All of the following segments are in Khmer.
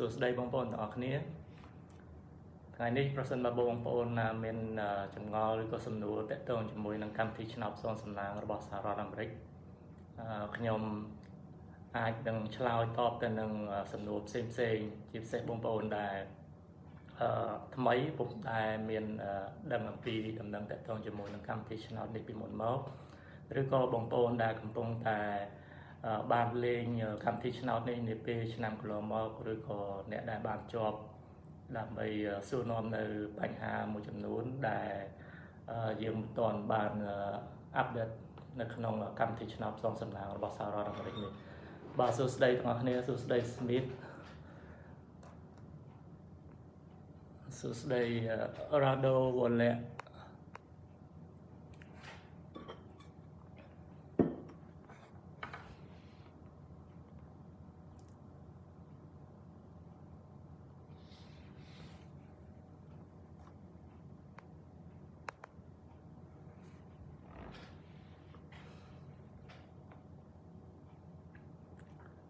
សួស្តីបងប្អូនទាំងអស់គ្នាថ្ងៃនេះប្រសិនបើបងប្អូនណាមានចម្ងល់ឬក៏សំណួរទាក់ទងជាមួយនឹងកម្មវិធីឆ្នោតផ្សងសំណាងរបស់សហរដ្ឋអាមេរិកខ្ញុំអាចនឹងឆ្លើយតបទៅនឹងសំណួរផ្សេងផ្សេងជាពិសេសបងប្អូនដែលអឺថ្មីពុំដែលមានដឹងអំពីដំណឹងតាក់ទងជាមួយនឹងកម្មវិធីឆ្នោតនេះពីមុនមកឬក៏បងប្អូនដែលកំពុងតែ បានលេងកម្មវិធីឆ្នោតនេះនាពេលឆ្នាំកន្លងមកឬក៏អ្នកដែលបានជាប់ដើម្បីសួរនាំនៅបញ្ហាមួយចំនួនដែលយើងមិនទាន់បានអាប់ដេតនៅក្នុងកម្មវិធីឆ្នោតផ្សងសំណាងរបស់សហរដ្ឋអាមេរិកនេះបាទសួស្តីទាំងអស់គ្នាសួស្តី Smith សួស្តី Rado Wallet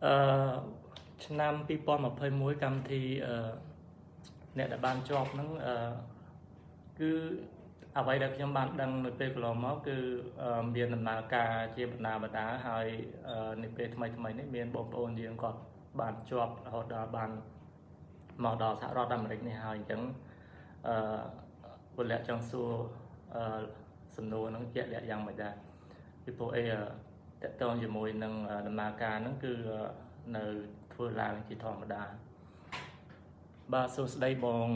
អឺឆ្នាំ2021កម្មវិធីអឺអ្នកដែលបានជាប់ហ្នឹងអឺគឺអ្វីដែលខ្ញុំបានដឹងនៅពេលកន្លងមកគឺមានដំណើរការជាបណ្ដាបណ្ដាហើយនៅពេលថ្មីថ្មីនេះមានបងប្អូនយើងគាត់បានជាប់រហូតដល់បានមកដល់សហរដ្ឋអាមេរិកនេះហើយអញ្ចឹងអឺពលៈចង់សួរអឺសំណួរហ្នឹងជាក់លាក់យ៉ាងម៉េចដែរពីព្រោះអីតកតងជាមួយនឹងដំណើរការហ្នឹងគឺ នៅធ្វើឡើងជាធម្មតាបាទសួស្តីបង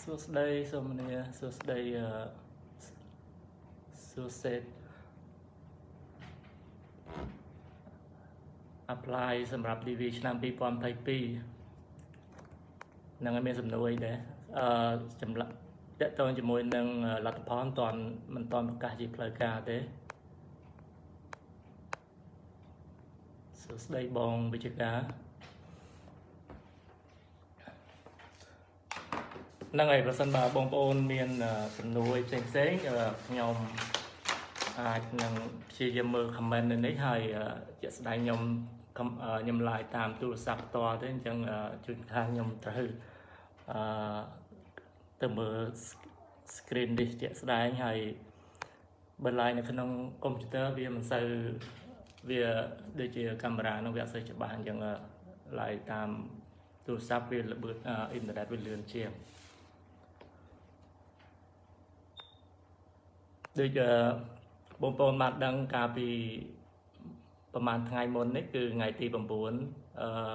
សួស្តីសូមនីសួស្តីសួសេត apply សម្រាប់ DV ឆ្នាំ2022នឹងមានសំណួរអីដែរអឺចម្លាក់តកតងជាមួយនឹងលទ្ធផលមិនតាន់មិនតាន់ប្រកាសជាផ្លូវការទេ សួស្តីបងវិជ្ជការហ្នឹងហើយប្រសិនបើបងប្អូនមានសំណួរផ្សេងផ្សេងខ្ញុំអាចនឹងព្យាយាមមើល comment នៅនេះហើយជាក់ស្ដែងខ្ញុំខ្ញុំ live តាមទូរស័ព្ទផ្ទាល់ទេអញ្ចឹងជួនកាលខ្ញុំត្រូវអឺទៅមើល screen នេះជាក់ស្ដែងហើយបើ live នៅក្នុងកុំព្យូទ័រវាមិនសូវ វាដូចជាកាមេរ៉ានឹងវាអត់សូវច្បាស់អញ្ចឹង live តាមទូរស័ព្ទវាល្បឿនអ៊ីនធឺណិតវាលឿនជាងដូចបងប្អូនបានដឹងកាលពីប្រហែលថ្ងៃមុននេះគឺថ្ងៃទី9អឺ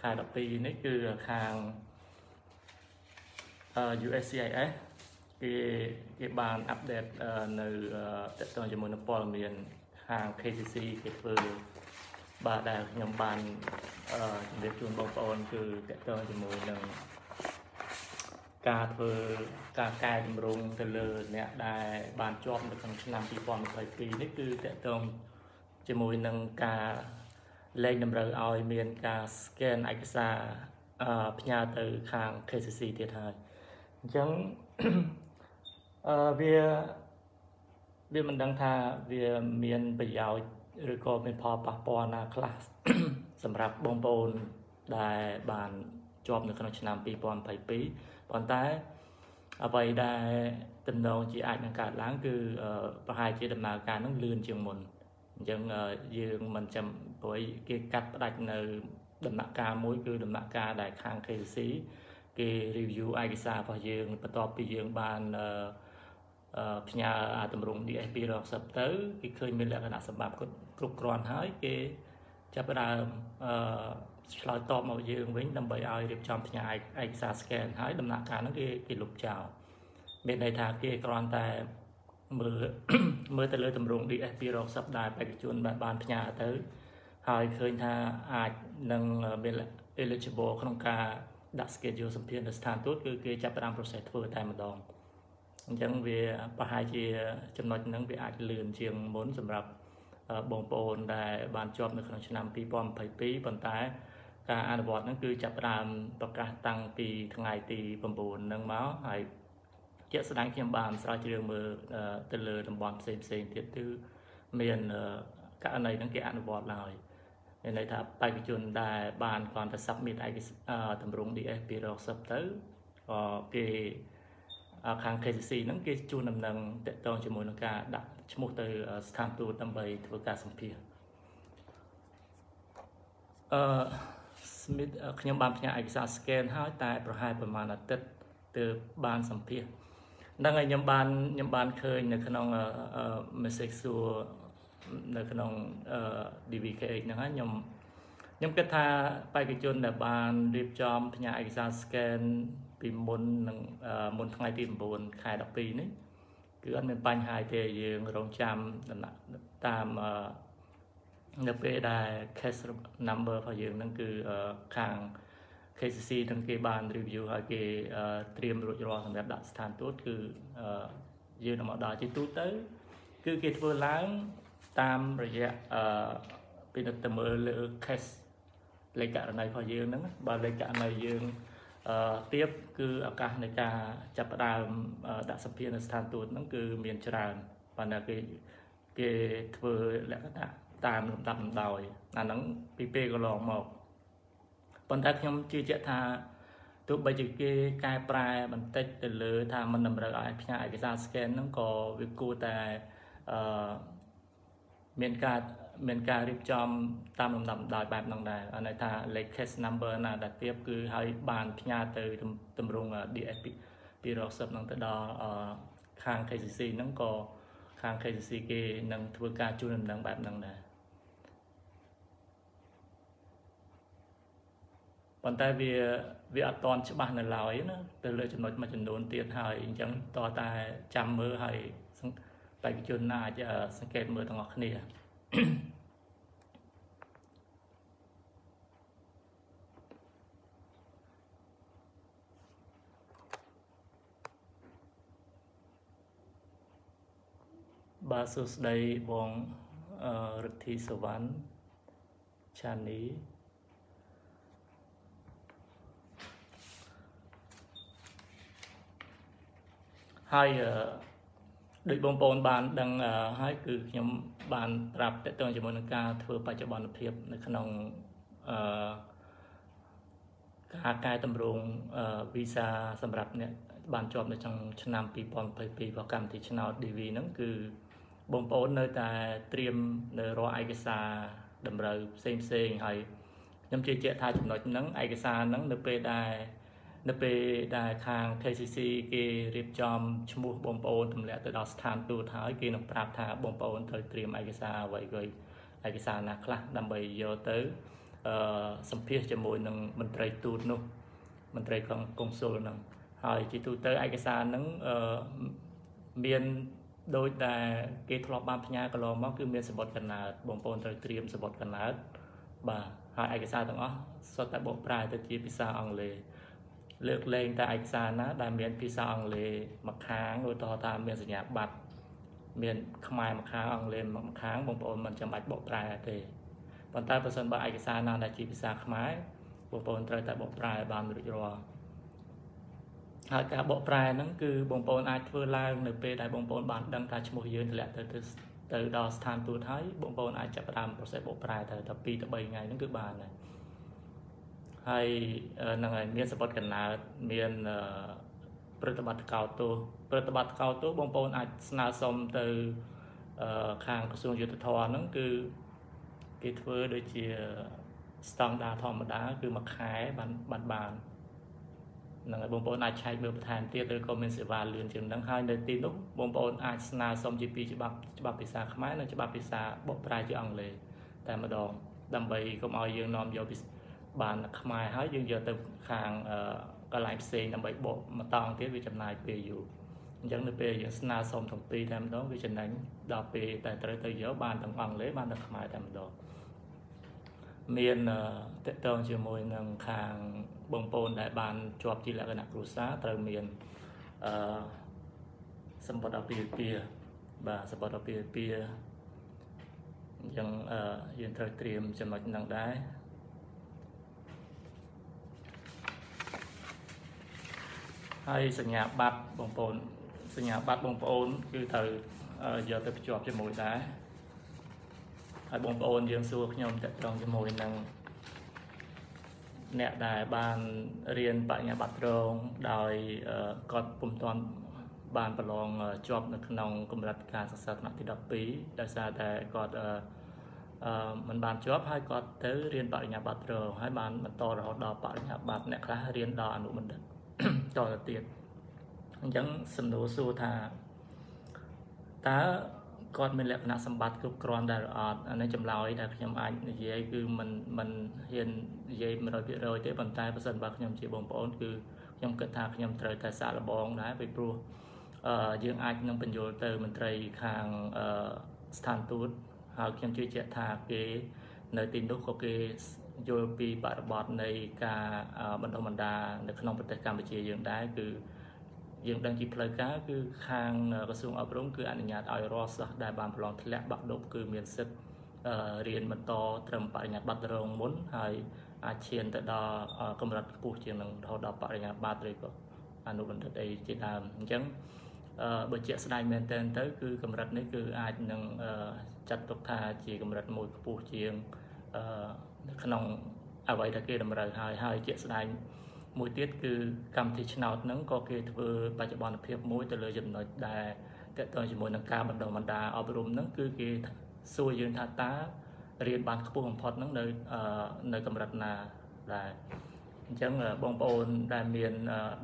ខែ12នេះគឺខាង USCIS គេគេបានអាប់ដេតនៅតទៅជាមួយនឹងព័ត៌មាន ខាង KCC គេធ្វើបាទដែលខ្ញុំបានជម្រាបជូនបងប្អូនគឺតទៅជាមួយនឹងការធ្វើការកែតម្រង់ទៅលើអ្នកដែលបានជាប់នៅក្នុងឆ្នាំ2022នេះគឺតកតងជាមួយនឹងការលែងតម្រូវឲ្យមានការ scan ឯកសារផ្ញើទៅខាង KCC ទៀតហើយអញ្ចឹងអឺវា វាមិនដឹងថាវាមានប្រយោជន៍ឬក៏មានផលប៉ះពាល់ណាខ្លះសម្រាប់បងប្អូនដែលបានជាប់នៅក្នុងឆ្នាំ2022ប៉ុន្តែអ្វីដែលតំណងជាអាចនឹងកើតឡើងគឺប្រហែលជាដំណើរការនឹងលឿនជាងមុនអញ្ចឹងយើងមិនចាំព្រោះគេកាត់ផ្ដាច់នៅដំណាក់កាលមួយគឺដំណាក់កាលដែលខាង KCC គេ review ឯកសាររបស់យើងបន្ទាប់ពីយើងបាន ផ្ញើអាតម្រង់ DSP 60ទៅគេឃើញមានលក្ខណៈសម្បត្តិគ្រប់គ្រាន់ហើយគេចាប់ផ្ដើមអឺឆ្លើយតបមកយើងវិញដើម្បីឲ្យរៀបចំផ្ញើឯកសារ scan ហើយដំណាក់កាលហ្នឹងគេគេលុបចោលមានន័យថាគេគ្រាន់តែមើលមើលទៅលើតម្រង់ DSP 60ដែលបេក្ខជនបានផ្ញើទៅហើយឃើញថាអាចនឹងមាន eligible ក្នុងការដាក់ schedule សម្ភារនៅស្ថានទូតគឺគេចាប់ផ្ដើម process ធ្វើតែម្ដង អញ្ចឹងវាប្រហែលជាចំណុចហ្នឹងវាអាចលឿនជាងមុនសម្រាប់បងប្អូនដែលបានជាប់នៅក្នុងឆ្នាំ2022ប៉ុន្តែការអនុវត្តហ្នឹងគឺចាប់ផ្ដើមប្រកាសតាំងពីថ្ងៃទី9ហ្នឹងមកហើយជាក់ស្ដែងខ្ញុំបានស្រាវជ្រាវមើលទៅលើតំបន់ផ្សេងផ្សេងទៀតគឺមានករណីហ្នឹងគេអនុវត្តឡើយមានន័យថាបេក្ខជនដែលបានគ្រាន់តែ submit ឯកតម្រង់ DS 260ទៅក៏គេ ខាង KCC ហ្នឹងគេជួនដំណឹងតកតងជាមួយនឹងការដាក់ឈ្មោះទៅស្ថានទូតដើម្បីធ្វើការសម្ភាសអឺ Smith ខ្ញុំបានផ្ញើឯកសារ scan ហើយតែប្រហែលប្រហែលអាទិត្យទើបបានសម្ភាសហ្នឹងហើយខ្ញុំបានខ្ញុំបានឃើញនៅក្នុង message សួរនៅក្នុង DVKH ហ្នឹងហើយខ្ញុំខ្ញុំគិតថាបេក្ខជនដែលបានរៀបចំផ្ញើឯកសារ scan ពីមុននឹងមុនថ្ងៃទី9ខែ12នេះគឺអត់មានបញ្ហាទេយើងរងចាំតាមនៅពេលដែល case number របស់យើងហ្នឹងគឺខាង KCC ទាំងគេបាន review ហើយគេត្រៀមរួចរាល់សម្រាប់ដាក់ស្ថានទូតគឺយើងនឹងមកដល់ជាទូទៅ គឺគេធ្វើឡើងតាមរយៈអឺពិនិត្យទៅមើលលើ case លេខករណីរបស់យើងហ្នឹងបើលេខករណីយើងអឺ ទៀបគឺឱកាសនៃការចាប់ផ្ដើមដាក់សម្ភារនៅស្ថានទូតហ្នឹងគឺមានច្រើនប៉ុន្តែគេគេធ្វើលក្ខណៈតាមលំដាប់លំដោយអាហ្នឹងពីពេលកន្លងមកប៉ុន្តែខ្ញុំជឿជាក់ថាទោះបីជាគេកែប្រែបន្តិចទៅលើថាมันតម្រូវឲ្យផ្ញើឯកសារ scan ហ្នឹងក៏វាគួរតែអឺមានការ មានការរៀបចំតាមលំដាប់ដោយបែបហ្នឹងដែរន័យថាលេខ case number ណាដែលទៀបគឺឲ្យបានផ្ញើទៅតម្រង់ DSP 260ហ្នឹងទៅដល់ខាង KCC ហ្នឹងក៏ខាង KCC គេនឹងធ្វើការជូនដំណឹងបែបហ្នឹងដែរប៉ុន្តែវាវាអត់តន់ច្បាស់នៅឡើយណាទៅលើចំណុចមួយចំនួនទៀតហើយអញ្ចឹងតតែចាំមើលហើយបេក្ខជនណាអាចសង្កេតមើលទាំងអស់គ្នា បាទសួស្តីបងរិទ្ធីសវណ្ណឆានីហើយ ដូចបងប្អូនបានដឹងហើយគឺខ្ញុំបានប្រាប់តទៅជាមួយនឹងការធ្វើបច្ចុប្បន្នភាពនៅក្នុងអឺការកែតម្រង់វីសាសម្រាប់អ្នកបានជាប់នៅក្នុងឆ្នាំ2022របស់កម្មវិធីឆ្នោត DV ហ្នឹងគឺបងប្អូននៅតែត្រៀមនៅរាល់ឯកសារតម្រូវផ្សេងផ្សេងហើយខ្ញុំជឿជាក់ថាចំណុចហ្នឹងឯកសារហ្នឹងនៅពេលដែល នៅពេលដែលខាង KCC គេរៀបចំឈ្មោះបងប្អូនទម្លាក់ទៅដល់ស្ថានទូតហើយគេនឹងប្រាប់ថាបងប្អូនត្រូវត្រៀមឯកសារអ្វីៗឯកសារណាខ្លះដើម្បីយកទៅអឺសម្ភាសជាមួយនឹងមន្ត្រីទូតនោះមន្ត្រីកុងស៊ុលហ្នឹងហើយជាទូទៅឯកសារហ្នឹងអឺមានដោយដែលគេធ្លាប់បានផ្ញើកន្លងមកគឺមានសម្បត្តិកណ្ដាលបងប្អូនត្រូវត្រៀមសម្បត្តិកណ្ដាលបាទហើយឯកសារទាំងអស់សុទ្ធតែបកប្រែទៅជាភាសាអង់គ្លេស លើកលែងតែឯកសារណា ដែលមានភាសាអង់គ្លេសម្ខាងឧទាហរណ៍ថាមានសញ្ញាបត្រមានខ្មែរម្ខាងអង់គ្លេសម្ខាងបងប្អូនមិនចាំបាច់បកប្រែទេប៉ុន្តែបើសិនបើឯកសារណាដែលជាភាសាខ្មែរបងប្អូនត្រូវតែបកប្រែបានរួចរាល់ហើយការបកប្រែហ្នឹងគឺបងប្អូនអាចធ្វើឡើងនៅពេលដែលបងប្អូនបានដឹងថាឈ្មោះយើងធ្លាក់ទៅទៅដល់ស្ថានទូតហើយបងប្អូនអាចចាប់ផ្ដើម process បកប្រែទៅតែ2ទៅ3ថ្ងៃហ្នឹងគឺបានហើយ ហើយហ្នឹងហើយមានសបុតកណ្ដាលមានប្រតិបត្តិកោទោសប្រតិបត្តិកោទោសបងប្អូនអាចស្នើសុំទៅខាងក្រសួងយុទ្ធភ័ពហ្នឹងគឺគេធ្វើដូចជាស្តង់ដារធម្មតា គឺមួយខែបានបានបានហ្នឹងហើយបងប្អូនអាចឆែកមើលបន្ថែមទៀតឬក៏មានសេវាលឿនជាងហ្នឹងហើយនៅទីនោះបងប្អូនអាចស្នើសុំជាពីរច្បាប់ច្បាប់ភាសាខ្មែរនិងច្បាប់ភាសាបកប្រែជាអង់គ្លេសតែម្ដងដើម្បីកុំឲ្យយើងនាំយកពី បានខ្មែរហើយយើងយកទៅខាងកន្លែងផ្សេងដើម្បីបកមកតង់ទៀតវាចំណាយពេលយូរអញ្ចឹងនៅពេលយើងស្នើសុំទាំងពីរតែម្ដងវាចំណេញដល់ពេលតែត្រូវទៅយកបានទាំងអង់គ្លេសបានទាំងខ្មែរតែម្ដងមានតកតងជាមួយនឹងខាងបងប្អូនដែលបានជាប់ជាលក្ខណៈគ្រួសារត្រូវមានអឺសម្បត្តិអភិពាបាទសម្បត្តិអភិពាអញ្ចឹងអឺយើងត្រូវត្រៀមចំណុចហ្នឹងដែរ ហើយសញ្ញាបត្របងប្អូនសញ្ញាបត្របងប្អូន គឺត្រូវយកទៅភ្ជាប់ជាមួយដែរហើយបងប្អូនយើងសួរខ្ញុំតកតងជាមួយនឹងអ្នកដែលបានរៀនបញ្ញាបត្ររងដោយគាត់ពុំទាន់បានប្រឡងជាប់នៅក្នុងកម្រិតការសិក្សាថ្នាក់ទី12ដោយសារតែគាត់អឺមិនបានជាប់ហើយគាត់ទៅរៀនបរិញ្ញាបត្ររងហើយបានបន្តរហូតដល់បរិញ្ញាបត្រអ្នកខ្លះរៀនដល់អនុបណ្ឌិត តទៅទៀតអញ្ចឹងសំណួរសួរថាតើគាត់មានលក្ខណៈសម្បត្តិគ្រប់គ្រាន់ដែរអត់អានេះចម្លើយដែលខ្ញុំអាចនិយាយគឺមិនមិនហ៊ាននិយាយ100%ទេប៉ុន្តែបើសិនបើខ្ញុំជាបងប្អូនគឺខ្ញុំគិតថាខ្ញុំត្រូវតែសាកល្បងដែរពីព្រោះអឺយើងអាចនឹងបញ្យល់ទៅមន្ត្រីខាងអឺស្ថានទូតហើយខ្ញុំជឿជាក់ថាគេនៅទីនោះក៏គេ យល់ពីបរិបទនៃការបណ្ដុះបណ្ដាលនៅក្នុងប្រទេសកម្ពុជាយើងដែរគឺយើងដឹងជាផ្លូវការគឺខាងក្រសួងអប់រំគឺអនុញ្ញាតឲ្យរាល់សិស្សដែលបានប្រឡងធ្លាក់បាក់ឌុបគឺមានសិទ្ធិរៀនបន្តត្រឹមបរិញ្ញាបត្ររងមុនហើយអាចឈានទៅដល់កម្រិតខ្ពស់ជាងនឹងរហូតដល់បរិញ្ញាបត្រឬក៏អនុបណ្ឌិតអីជាដើមអញ្ចឹងបើជាក់ស្ដែងមែនទែនទៅគឺកម្រិតនេះគឺអាចនឹងចាត់ទុកថាជាកម្រិតមួយខ្ពស់ជាង នៅក្នុងអ្វីដែលគេតម្រូវហើយហើយជាក់ស្ដែងមួយទៀតគឺកម្មវិធីឆ្នោតហ្នឹងក៏គេធ្វើបច្ចុប្បន្នភាពមួយទៅលើចំណុចដែលតកតងជាមួយនឹងការបណ្ដុះបណ្ដាលអប់រំហ្នឹងគឺគេសួរយើងថាតើរៀនបានខ្ពស់បំផុតហ្នឹងនៅនៅកម្រិតណាដែរអញ្ចឹងបងប្អូនដែលមាន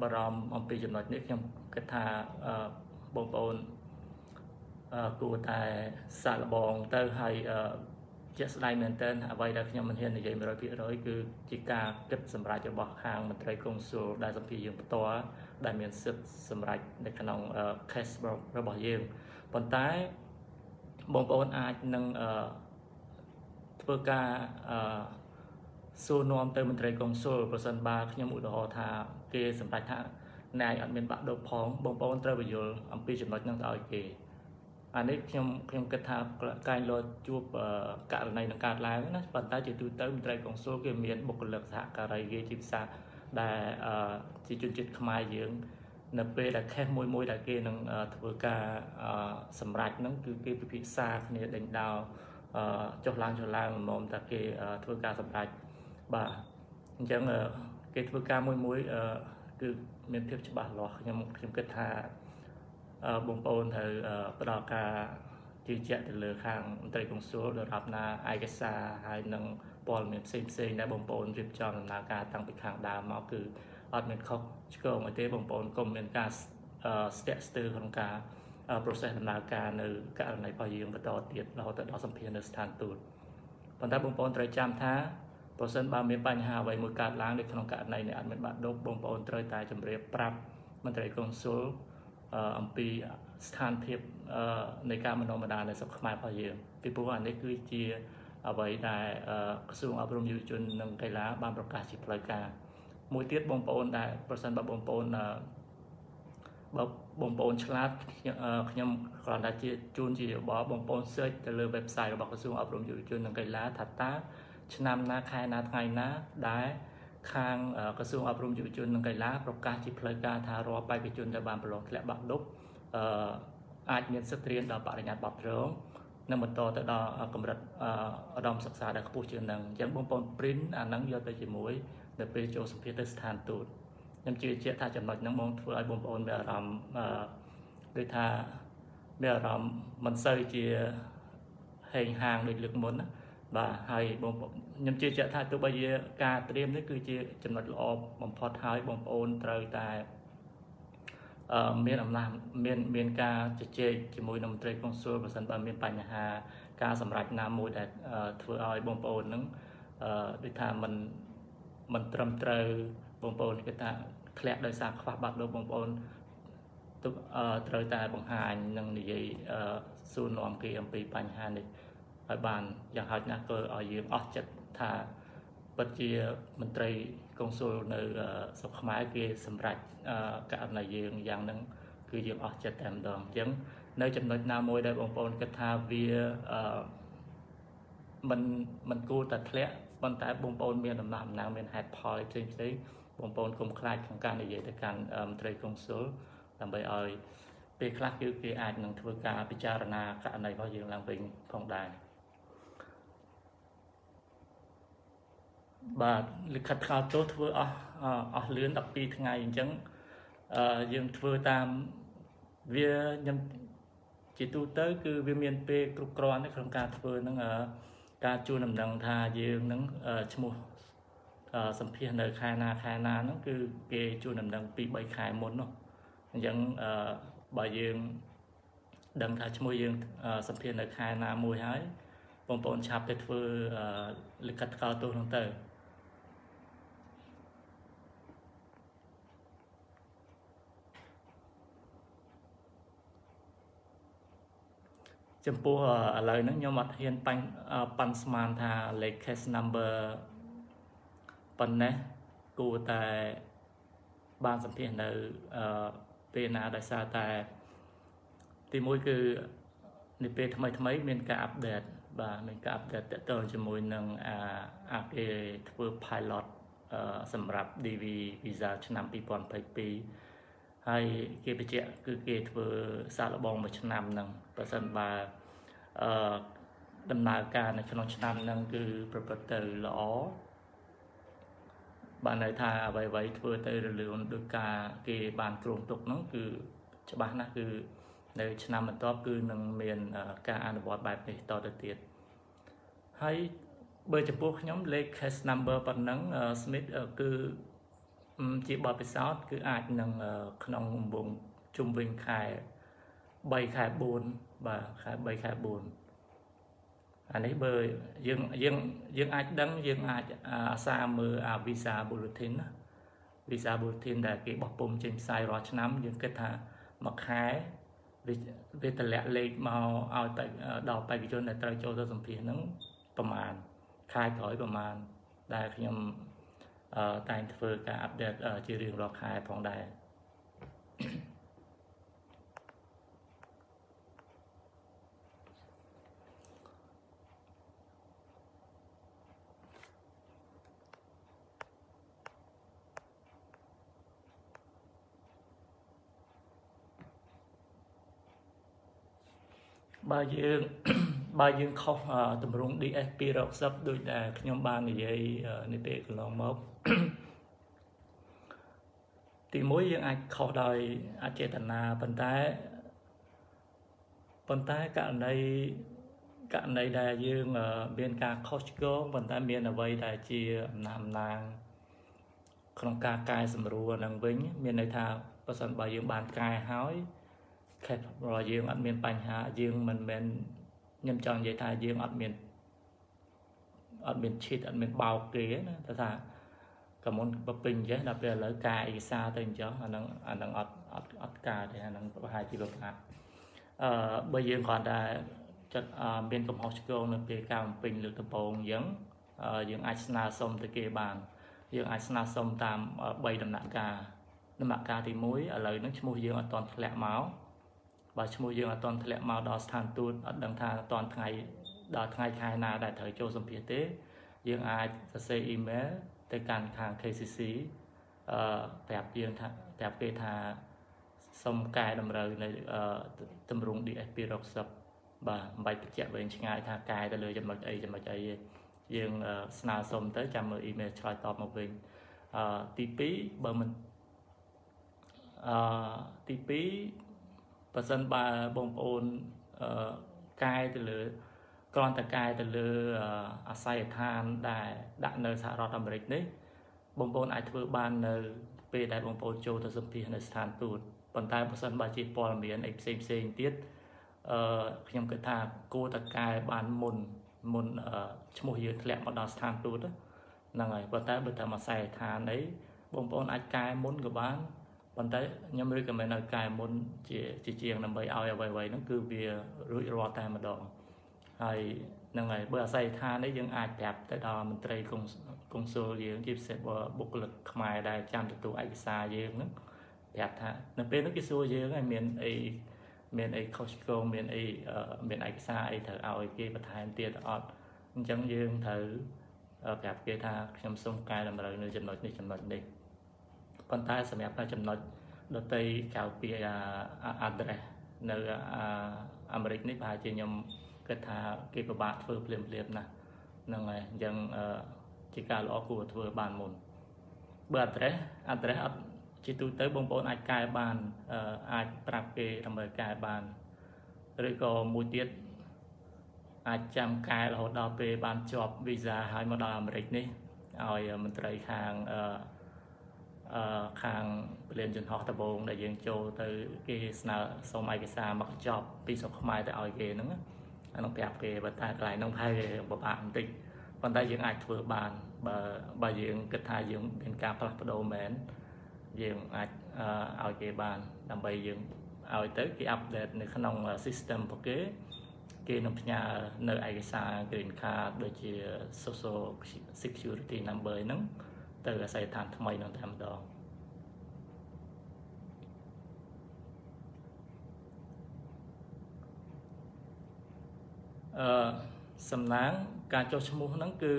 បារម្ភអំពីចំណុចនេះខ្ញុំគិតថាបងប្អូនគួរតែសាកល្បងទៅហើយ ជាក់ស្ដែងមែនទែនអ្វីដែលខ្ញុំមិនហ៊ាននិយាយ100%គឺជាការគិតសម្រាប់របស់ខាងមន្ត្រីកុងស៊ុលដែលសម្ភារយើងផ្ទាល់ដែលមានសិទ្ធិសម្រាប់នៅក្នុង case របស់យើងប៉ុន្តែបងប្អូនអាចនឹងធ្វើការសួរនាំទៅមន្ត្រីកុងស៊ុលប្រសិនបើខ្ញុំឧទាហរណ៍ថាគេសម្រេចថាអ្នកអត់មានបាក់ដូបផងបងប្អូនត្រូវបញ្យល់អំពីចំណុចហ្នឹងទៅឲ្យគេ អានេះខ្ញុំខ្ញុំគិតថាកាយលោជួបករណីនឹងកើតឡើងណាប៉ុន្តែជាទូទៅមន្ត្រីកុងស៊ុលគេមានបុគ្គលិកសហការីគេជាភាសាដែលជាជនជាតិខ្មែរយើងនៅពេលដែលខេសមួយមួយដែលគេនឹងធ្វើការសម្រេចហ្នឹងគឺគេពិភាក្សាគ្នាដេញដោលចុះឡើងចុះឡើងមុំតែគេធ្វើការសម្រេចបាទអញ្ចឹងគេធ្វើការមួយមួយគឺមានភាពច្បាស់លាស់ខ្ញុំខ្ញុំគិតថា បងប្អូនត្រូវផ្ដល់ការជឿជាក់ទៅលើខាងមន្ត្រីកុងស៊ុលដរាបណាឯកសារហើយនឹងព័ត៌មានផ្សេងផ្សេងដែលបងប្អូនរៀបចំដំណើរការតាំងពីខាងដើមមកគឺអត់មានខុសឆ្គងអីទេបងប្អូនកុំមានការស្ទាក់ស្ទើរក្នុងការ process ដំណើរការនៅករណីរបស់យើងបន្តទៀតរហូតដល់សម្ភារនៅស្ថានទូតប៉ុន្តែបងប្អូនត្រូវចាំថាប្រសិនបើមានបញ្ហាអ្វីមួយកើតឡើងនៅក្នុងករណីនៃអត់មានបាក់ឌុបបងប្អូនត្រូវតែជម្រាបប្រាប់មន្ត្រីកុងស៊ុល អំពីស្ថានភាពនៃការបណ្ដុះបណ្ដាលនៅស្រុកខ្មែររបស់យើងពីព្រោះអានេះគឺជាអ្វីដែលក្រសួងអប់រំយុវជននិងកីឡាបានប្រកាសជាផ្លូវការមួយទៀតបងប្អូនដែលប្រសិនបើបងប្អូនបើបងប្អូនឆ្លាតខ្ញុំគ្រាន់តែជាជូនជាយោបល់បងប្អូន search ទៅលើ website របស់ក្រសួងអប់រំយុវជននិងកីឡាថាតើឆ្នាំណាខែណាថ្ងៃណាដែល ខាងក្រសួងអប់រំយុវជននិងកីឡាប្រកាសជាផ្លូវការថារាល់បេក្ខជនដែលបានប្រឡងធ្លាក់បាក់ឌុបអឺអាចមានសិទ្ធិរៀនដល់បរិញ្ញាបត្ររងនិងបន្តទៅដល់កម្រិតឧត្តមសិក្សាដែលខ្ពស់ជាងនឹងអញ្ចឹងបងប្អូន print អាហ្នឹងយកទៅជាមួយនៅពេលចូលសម្ភារទៅស្ថានទូតខ្ញុំជឿជាក់ថាចំណុចហ្នឹងបងធ្វើឲ្យបងប្អូនមានអារម្មណ៍អឺដូចថាមានអារម្មណ៍មិនសូវជាហេងហាងដូចលើកមុនណា បាទហើយបងប្អូនខ្ញុំជឿជាក់ថាទោះបីជាការត្រៀមនេះគឺជាចំណុចល្អបំផុតហើយបងប្អូនត្រូវតែអឺមានអំណាចមានមានការជជែកជាមួយនឹងមន្ត្រីកុងស៊ុលបើសិនបើមានបញ្ហាការសម្រេចណាមួយដែលធ្វើឲ្យបងប្អូននឹងអឺដូចថាมันมันត្រឹមត្រូវបងប្អូនគេថាធ្លាក់ដោយសារខ្វះបាត់លោកបងប្អូនទុកត្រូវតែបង្ហាញនិងនិយាយសួរនាំគេអំពីបញ្ហានេះ ឲ្យបានយ៉ាងហោចណាស់ធ្វើឲ្យយើងអស់ចិត្តថាពិតជាមន្ត្រីកុងស៊ុលនៅស្រុកខ្មែរគេសម្រេចករណីយើងយ៉ាងហ្នឹងគឺយើងអស់ចិត្តតែម្ដងអញ្ចឹងនៅចំណុចណាមួយដែលបងប្អូនគិតថាវាមិនមិនគួរតែធ្លាក់ប៉ុន្តែបងប្អូនមានដំណោះដំណើរមានហេតុផលផ្សេងផ្សេងបងប្អូនកុំខ្លាចក្នុងការនិយាយទៅកាន់មន្ត្រីកុងស៊ុលដើម្បីឲ្យពេលខ្លះគឺគេអាចនឹងធ្វើការពិចារណាករណីរបស់យើងឡើងវិញផងដែរ បាទលិខិតថ្កោលទោសធ្វើអស់អស់លឿន12ថ្ងៃអញ្ចឹងអឺយើងធ្វើតាមវាខ្ញុំជាទូទៅគឺវាមានពេលគ្រប់គ្រាន់ក្នុងការធ្វើហ្នឹងការជួនដំណឹងថាយើងនឹងឈ្មោះសម្ភាសនៅខែណាខែណាហ្នឹងគឺគេជួនដំណឹង2 3ខែមុននោះអញ្ចឹងបើយើងដឹងថាឈ្មោះយើងសម្ភាសនៅខែណាមួយហើយបងប្អូនឆាប់ទៅធ្វើលិខិតថ្កោលទោសហ្នឹងទៅ ចំពោះឥឡូវហ្នឹងខ្ញុំអត់ហ៊ានបាញ់ប៉ាន់ស្មានថាលេខ case number ប៉ុណ្ណេះគួរតែបានសម្ភាសនៅពេលណាដោយសារតែ ទីមួយគឺនេះពេលថ្មីថ្មី មានការអាប់ដេតបាទមានការអាប់ដេតតទៅជាមួយនឹងអាអាគេធ្វើ pilot សម្រាប់ DV visa ឆ្នាំ2022ហើយគេបញ្ជាក់គឺគេធ្វើសាកល្បងមួយឆ្នាំហ្នឹង បើសិនបើអឺដំណើរការនៅក្នុងឆ្នាំហ្នឹងគឺប្រព្រឹត្តទៅល្អបានន័យថាអ្វីៗធ្វើទៅរលូនដោយការគេបានគ្រោងទុកហ្នឹងគឺច្បាស់ណាស់គឺនៅឆ្នាំបន្ទាប់គឺនឹងមានការអនុវត្តបែបនេះតទៅទៀតហើយបើចំពោះខ្ញុំលេខ case number ប៉ុណ្ណឹង Smith គឺជាបទពិសោធន៍គឺអាចនឹងក្នុងវងជុំវិញខែ 3ខែ4បាទខែ3ខែ4អានេះបើយើងយើងយើងអាចដឹងយើងអាចអាសាមើលអា visa bulletin ណា visa bulletin ដែលគេបោះពុំចេញផ្សាយរាល់ឆ្នាំយើងគិតថាមួយខែវាតម្លាក់លេខមកឲ្យដល់បេក្ខជនដែលត្រូវចូលទៅសម្ភាសហ្នឹងប្រមាណខែក្រោយប្រមាណដែលខ្ញុំតែងធ្វើការអាប់ដេតជារៀងរាល់ខែផងដែរ បើយើងបើយើងខុសតម្រង DS 260ដូចដែលខ្ញុំបាននិយាយនេះពេលកន្លងមកទីមួយយើងអាចខុសដោយអចេតនាប៉ុន្តែប៉ុន្តែករណីករណីដែលយើងមានការខុសឆ្គងប៉ុន្តែមានអ្វីដែលជាអំណះអំណាងក្នុងការកែសម្រួលនឹងវិញ មានន័យថាបើសិនបើយើងបានកែហើយ ខេតរបស់យើងអត់មានបញ្ហាយើងមិនមែនខ្ញុំចង់និយាយថាយើងអត់មានអត់មានឈិតអត់មានបោកគេណាតែថាកមុនបពេញចេះដល់ពេលឥឡូវការឯកសារទៅអញ្ចឹងអានឹងអានឹងអត់អត់អត់ការទេអានឹងប្រហែលជាលំបាកអឺបើយើងគ្រាន់តែចិត្តមានកំហុសឆ្គងនៅពេលការបំពេញលើកដំបូងអញ្ចឹងយើងអាចស្នើសុំទៅគេបានយើងអាចស្នើសុំតាម3ដំណាក់កាលដំណាក់កាលទី1ឥឡូវហ្នឹងឈ្មោះយើងអត់តន់ធ្លាក់មក បើឈ្មោះយើងអត់តន់ធ្លាក់មកដល់ស្ថានទូតអត់ដឹងថាអត់តន់ថ្ងៃដល់ថ្ងៃខែណាដែលត្រូវចូលសម្ភារទេយើងអាចសរសេរអ៊ីមែលទៅកាន់ខាង KCC អឺប្រាប់យើងថាប្រាប់គេថាសុំកែតម្រូវនៅតម្រង DSP 60បាទមិនបាច់បញ្ជាក់វិញឆ្ងាយថាកែទៅលើចំណុចអីចំណុចអីទេយើងស្នើសុំទៅចាំមើលអ៊ីមែលឆ្លើយតបមកវិញអឺទី2បើមិនអឺទី2 បើសិនបើបងប្អូនអឺកែទៅលើគ្រាន់តែកែទៅលើអាស័យដ្ឋានដែលដាក់នៅសហរដ្ឋអាមេរិកនេះបងប្អូនអាចធ្វើបាននៅ ពេលដែលបងប្អូនចូលទៅសម្ភាសនៅស្ថានទូតប៉ុន្តែបើសិនបើជាព័ត៌មានអីផ្សេងផ្សេងទៀតអឺខ្ញុំគិតថាគួរតែកែបានមុនមុនឈ្មោះយើងធ្លាក់មកដល់ស្ថានទូតហ្នឹងហើយប៉ុន្តែបើតាមអាស័យដ្ឋានអីបងប្អូនអាចកែមុនក៏បាន ប៉ុន្តែខ្ញុំ recommend ឲ្យកែមុនជាជាជាងដើម្បីឲ្យអ្វីៗហ្នឹងគឺវារួចរាល់តែម្ដងហើយហ្នឹងហើយបើអាស័យដ្ឋាននេះយើងអាចប្រាប់ទៅដល់មន្ត្រីកុងស៊ុលយើងជាពិសេសបុគ្គលិកខ្មែរដែលចាំទទួលឯកសារយើងហ្នឹងប្រាប់ថានៅពេលនោះគេសួរយើងហើយមានអីមានអីខុសឆ្គងមានអីមានឯកសារអីត្រូវឲ្យគេបន្ថែមទៀតអត់អញ្ចឹងយើងត្រូវប្រាប់គេថាខ្ញុំសូមកែតម្រូវនៅចំណុចនេះចំណុចនេះ ប៉ុន្តែសម្រាប់តែចំណុចដតីកៅពី address នៅអាមេរិកនេះប្រហែលជាខ្ញុំគិតថាគេពិបាកធ្វើភ្លាមភ្លាមណាស់ហ្នឹងហើយអញ្ចឹងជាការល្អគួរធ្វើបានមុនបើ address address អត់ជាទូទៅបងប្អូនអាចកែបានអាចប្រាប់គេដើម្បីកែបានឬក៏មួយទៀតអាចចាំកែរហូតដល់ពេលបានជាប់វីសាហើយមកដល់អាមេរិកនេះឲ្យមន្ត្រីខាងអឺអឺ ខាងពលានយន្តហោះដបងដែលយើងចូលទៅគេស្នើសុំឯកសារមកចប់ពីស្រុកខ្មែរទៅឲ្យគេហ្នឹងអានោះប្រាប់គេបើតែកន្លែងហ្នឹងហើយពិបាកបន្តិចប៉ុន្តែយើងអាចធ្វើបានបើបើយើងគិតថាយើងមានការផ្លាស់ប្ដូរមែនយើងអាចឲ្យគេបានដើម្បីយើងឲ្យទៅគេអាប់ដេតនៅក្នុង system របស់គេគេនឹងផ្ញើនៅឯកសារ green card ដូចជា social security number ហ្នឹង ទៅអាស័យដ្ឋានថ្មីនឹងតែម្ដងអឺសំណាងការចុះឈ្មោះហ្នឹងគឺ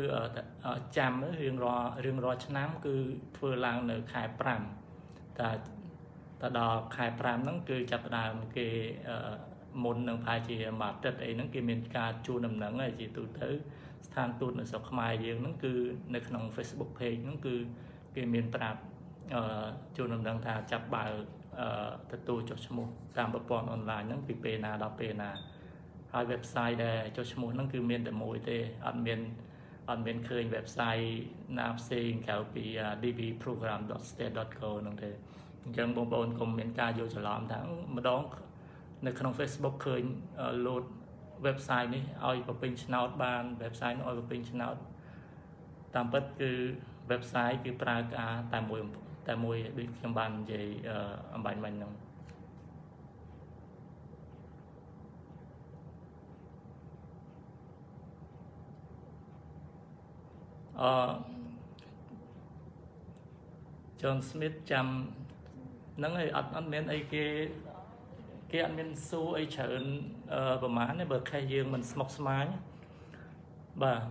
ចាំរៀងរាល់រៀងរាល់ឆ្នាំ គឺធ្វើឡើងនៅខែ5តែតែដល់ខែ5ហ្នឹងគឺចាប់ផ្ដើមគេមុននឹងប្រហែលជាមួយអាទិត្យអីហ្នឹងគេមានការជូនដំណឹងហើយជាទូទៅស្ថានទូតនៅស្រុកខ្មែរយើងហ្នឹងគឺនៅក្នុង Facebook page ហ្នឹងគឺគេមានប្រាប់អឺជូនដំណឹងថាចាប់បើទទួលចុះឈ្មោះតាមប្រព័ន្ធអនឡាញហ្នឹងពីពេលណាដល់ពេលណាហើយ website ដែលចុះឈ្មោះហ្នឹងគឺមានតែមួយទេអត់មានអត់មានឃើញ website ណាផ្សេងក្រៅពី dbprogram.state.co ហ្នឹងទេអញ្ចឹងបងប្អូនកុំមានការយល់ច្រឡំថាម្ដងនៅក្នុង Facebook ឃើញ load website នេះឲ្យប្រពេញឆ្នោតបាន website នោះឲ្យប្រពេញឆ្នោតតាមពិតគឺ website គឺប្រើការតែមួយតែមួយដូចខ្ញុំបាននិយាយអំបញ្ញមិញហ្នឹងអឺ John Smith ចាំហ្នឹងហើយអត់អត់មានអីគេ គេអត់មានសួរអីច្រើនប្រហែលទេបើខេះយើងមិនស្មុគស្មាញបាទ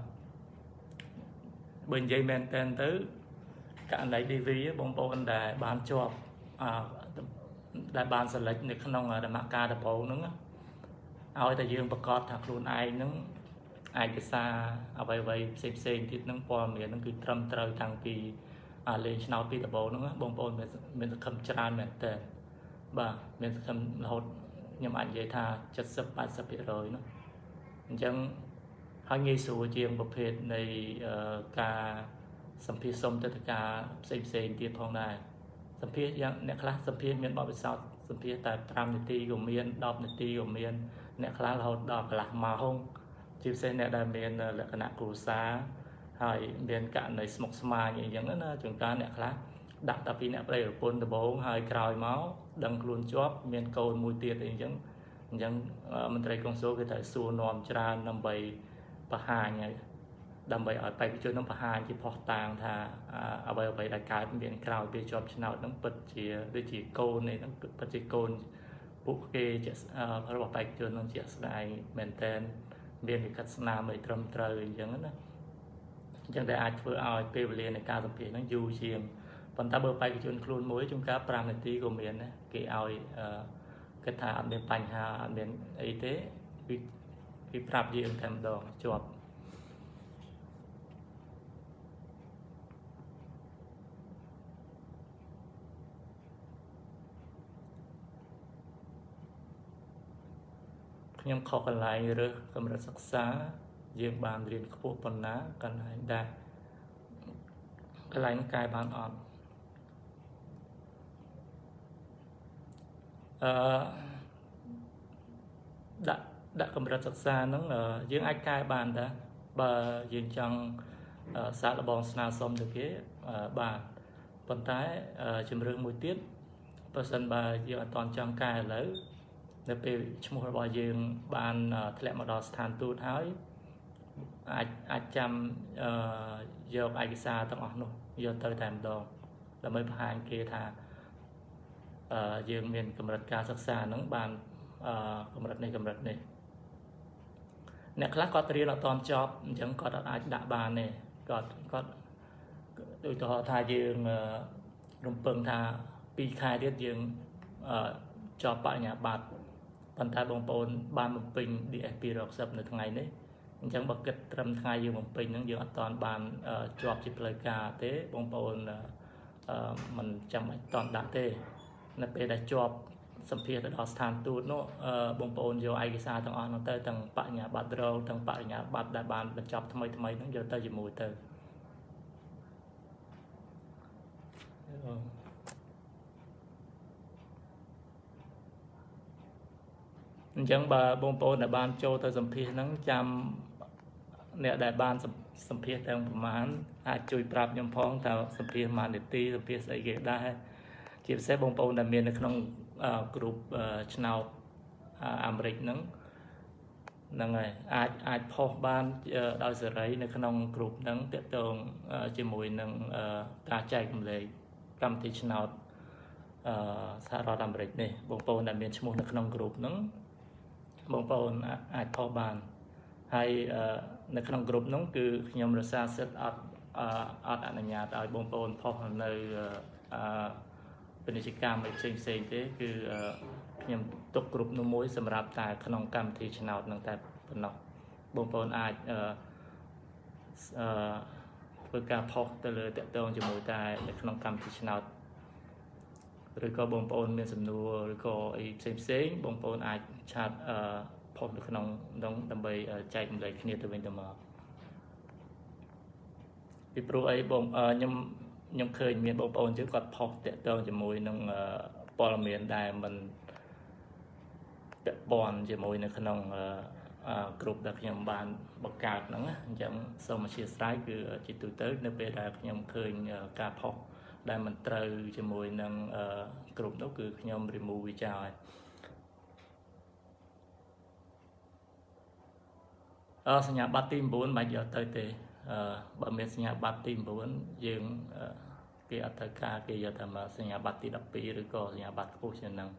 បើនិយាយមែនតើទៅករណី DV បងប្អូនដែលបានជាប់អដែលបាន select នៅក្នុងដំណាក់កាលដំបូងហ្នឹងឲ្យតែយើងប្រកាសថាខ្លួនឯងហ្នឹងឯកសារអ្វីអ្វីផ្សេងផ្សេងទៀតហ្នឹងព័ត៌មានហ្នឹងគឺត្រឹមត្រូវតាំងពីលេងឆ្នោតពីដំបូងហ្នឹងបងប្អូនមានសង្ឃឹមច្រើនមែនតើ បាទមានសង្ឃឹមរហូតខ្ញុំអាចនិយាយថា70 80%នោះអញ្ចឹងហើយងាយស្រួលជាងប្រភេទនៃការសម្ភារសុំទឹកការផ្សេងផ្សេងទៀតផងដែរសម្ភារយ៉ាងអ្នកខ្លះសម្ភារមានបទពិសោធន៍សម្ភារតែ5នាទីក៏មាន10នាទីក៏មាន អ្នកខ្លះរហូតដល់កន្លះម៉ោងជាពិសេសអ្នកដែលមានលក្ខណៈគ្រួសារហើយមានករណីស្មុគស្មាញអីចឹងណាជួនកាលអ្នកខ្លះដាក់តែពីអ្នកប្តីប្រពន្ធដំបងហើយក្រោយមក ដឹងខ្លួនជាប់ មានកូនមួយទៀតអីចឹងអញ្ចឹងមន្ត្រីកុងស៊ុលគេត្រូវសួរនាំច្រើនដើម្បីបង្ហាញហើយដើម្បីឲ្យបេក្ខជននឹងបង្ហាញជាផុសតាងថាអ្វីអ្វីដែលកើតមានក្រោយពេលជាប់ឆ្នោតនឹងពិតជាដូចជាកូននេះនឹងពិតជាកូនពួកគេជារបស់បេក្ខជននឹងជាស្ដាយមែនតែនមានវិកតស្នាមឲ្យត្រឹមត្រូវអញ្ចឹងណាអញ្ចឹងតែអាចធ្វើឲ្យពេលវេលានៃការសម្ភាសន៍ហ្នឹងយូរជាង ប៉ុន្តែបើបេក្ខជនខ្លួនមួយជួនកាល5នាទីក៏មានដែរគេឲ្យគិតថាអត់មានបញ្ហាអត់មានអីទេគឺគេប្រាប់យើងតែម្ដងជាប់ខ្ញុំខុសកន្លែងរើសកម្រិតសិក្សា យើងបានរៀនខ្ពស់ប៉ុណ្ណាកន្លែងដែរកន្លែងកែបានអត់ អឺដាក់ដាក់កម្រិតសិក្សាហ្នឹងយើងអាចកែបានតាបើយើងចង់សាកល្បងស្នើសុំទៅគេបានប៉ុន្តែជំរឿនមួយទៀតបើសិនបើយើងអត់តន់ចង់កែឥឡូវនៅពេលឈ្មោះរបស់យើងបានធ្លាក់មកដល់ស្ថានទូតហើយអាចអាចចាំយកឯកសារទាំងអស់នោះយកទៅតែម្ដងដើម្បីបង្ហាញគេថា យើងមានកម្រិតការសិក្សាហ្នឹងបានកម្រិតនេះកម្រិតនេះអ្នកខ្លះគាត់រៀនអត់តន់ចប់អញ្ចឹងគាត់អាចដាក់បានទេគាត់គាត់ដូចទៅថាយើងរំពឹងថា2ខែទៀតយើងចប់បញ្ញាបត្រប៉ុន្តែបងប្អូនបានបំពេញ DSP 60នៅថ្ងៃនេះអញ្ចឹងបើគិតត្រឹមថ្ងៃយើងបំពេញហ្នឹងយើងអត់តាន់បានជាប់ជាផ្លូវការទេបងប្អូនអឺมันចាំបាច់តន់ដាក់ទេ នៅពេលដែលជាប់សម្ភារទៅដល់ស្ថានទូតនោះបងប្អូនយកឯកសារទាំងអស់នោះទៅទាំងបញ្ញាបត្ររងទាំងបញ្ញាបត្រដែលបានបញ្ចប់ថ្មីថ្មីហ្នឹងយកទៅជាមួយទៅអញ្ចឹងបើបងប្អូនដែលបានចូលទៅសម្ភារហ្នឹងចាំអ្នកដែលបានសម្ភារទាំងប្រមាណអាចជួយប្រាប់ខ្ញុំផងតើសម្ភារម៉ានីតិសម្ភារស្អីគេដែរ ជាពិសេសបងប្អូនដែលមាននៅក្នុងគ្រុបឆ្នោតអាមេរិកហ្នឹងហ្នឹងហើយអាចអាចផុសបានដោយសេរីនៅក្នុងគ្រុបហ្នឹងតកតងជាមួយនឹងការចែករំលែកកម្មវិធីឆ្នោតអឺសហរដ្ឋអាមេរិកនេះបងប្អូនដែលមានឈ្មោះនៅក្នុងគ្រុបហ្នឹងបងប្អូនអាចផុសបានហើយនៅក្នុងក្រុមនោះគឺខ្ញុំរសារសិទ្ធអត់អត់អនុញ្ញាតឲ្យបងប្អូនផុសនៅ ពាណិជ្ជកម្មផ្សេងផ្សេងទេគឺខ្ញុំទុកក្រុមនោះមួយសម្រាប់តែក្នុងកម្មវិធីឆ្នោតនឹងតែប៉ុណ្ណោះបងប្អូនអាចអឺធ្វើការផុសទៅលើតកតងជាមួយតែនៅក្នុងកម្មវិធីឆ្នោតឬក៏បងប្អូនមានសំណួរឬក៏អីផ្សេងផ្សេងបងប្អូនអាចឆាតអឺផុសនៅក្នុងនោះដើម្បីចែករំលែកគ្នាទៅវិញទៅមកពីព្រោះអីបងខ្ញុំ ខ្ញុំឃើញមានបងប្អូនជឿគាត់ផុសតាក់ទងជាមួយនឹងព័ត៌មានដែលមិនពាក់ព័ន្ធជាមួយនៅក្នុងក្រុមដែលខ្ញុំបានបង្កើតហ្នឹងអញ្ចឹងសូមអធិស្ឋានគឺជាទូទៅនៅពេលដែលខ្ញុំឃើញការផុសដែលមិនត្រូវជាមួយនឹងក្រុមនោះគឺខ្ញុំ remove វាចោលហើយអឺសញ្ញាបត្រទី9មិនបាច់យកទៅទេអឺ បើមានសញ្ញាបត្រទី9យើងគេអត់ត្រូវការគេយកតែមកសញ្ញាបត្រទី12ឬក៏សញ្ញាបត្រខ្ពស់ជាងហ្នឹង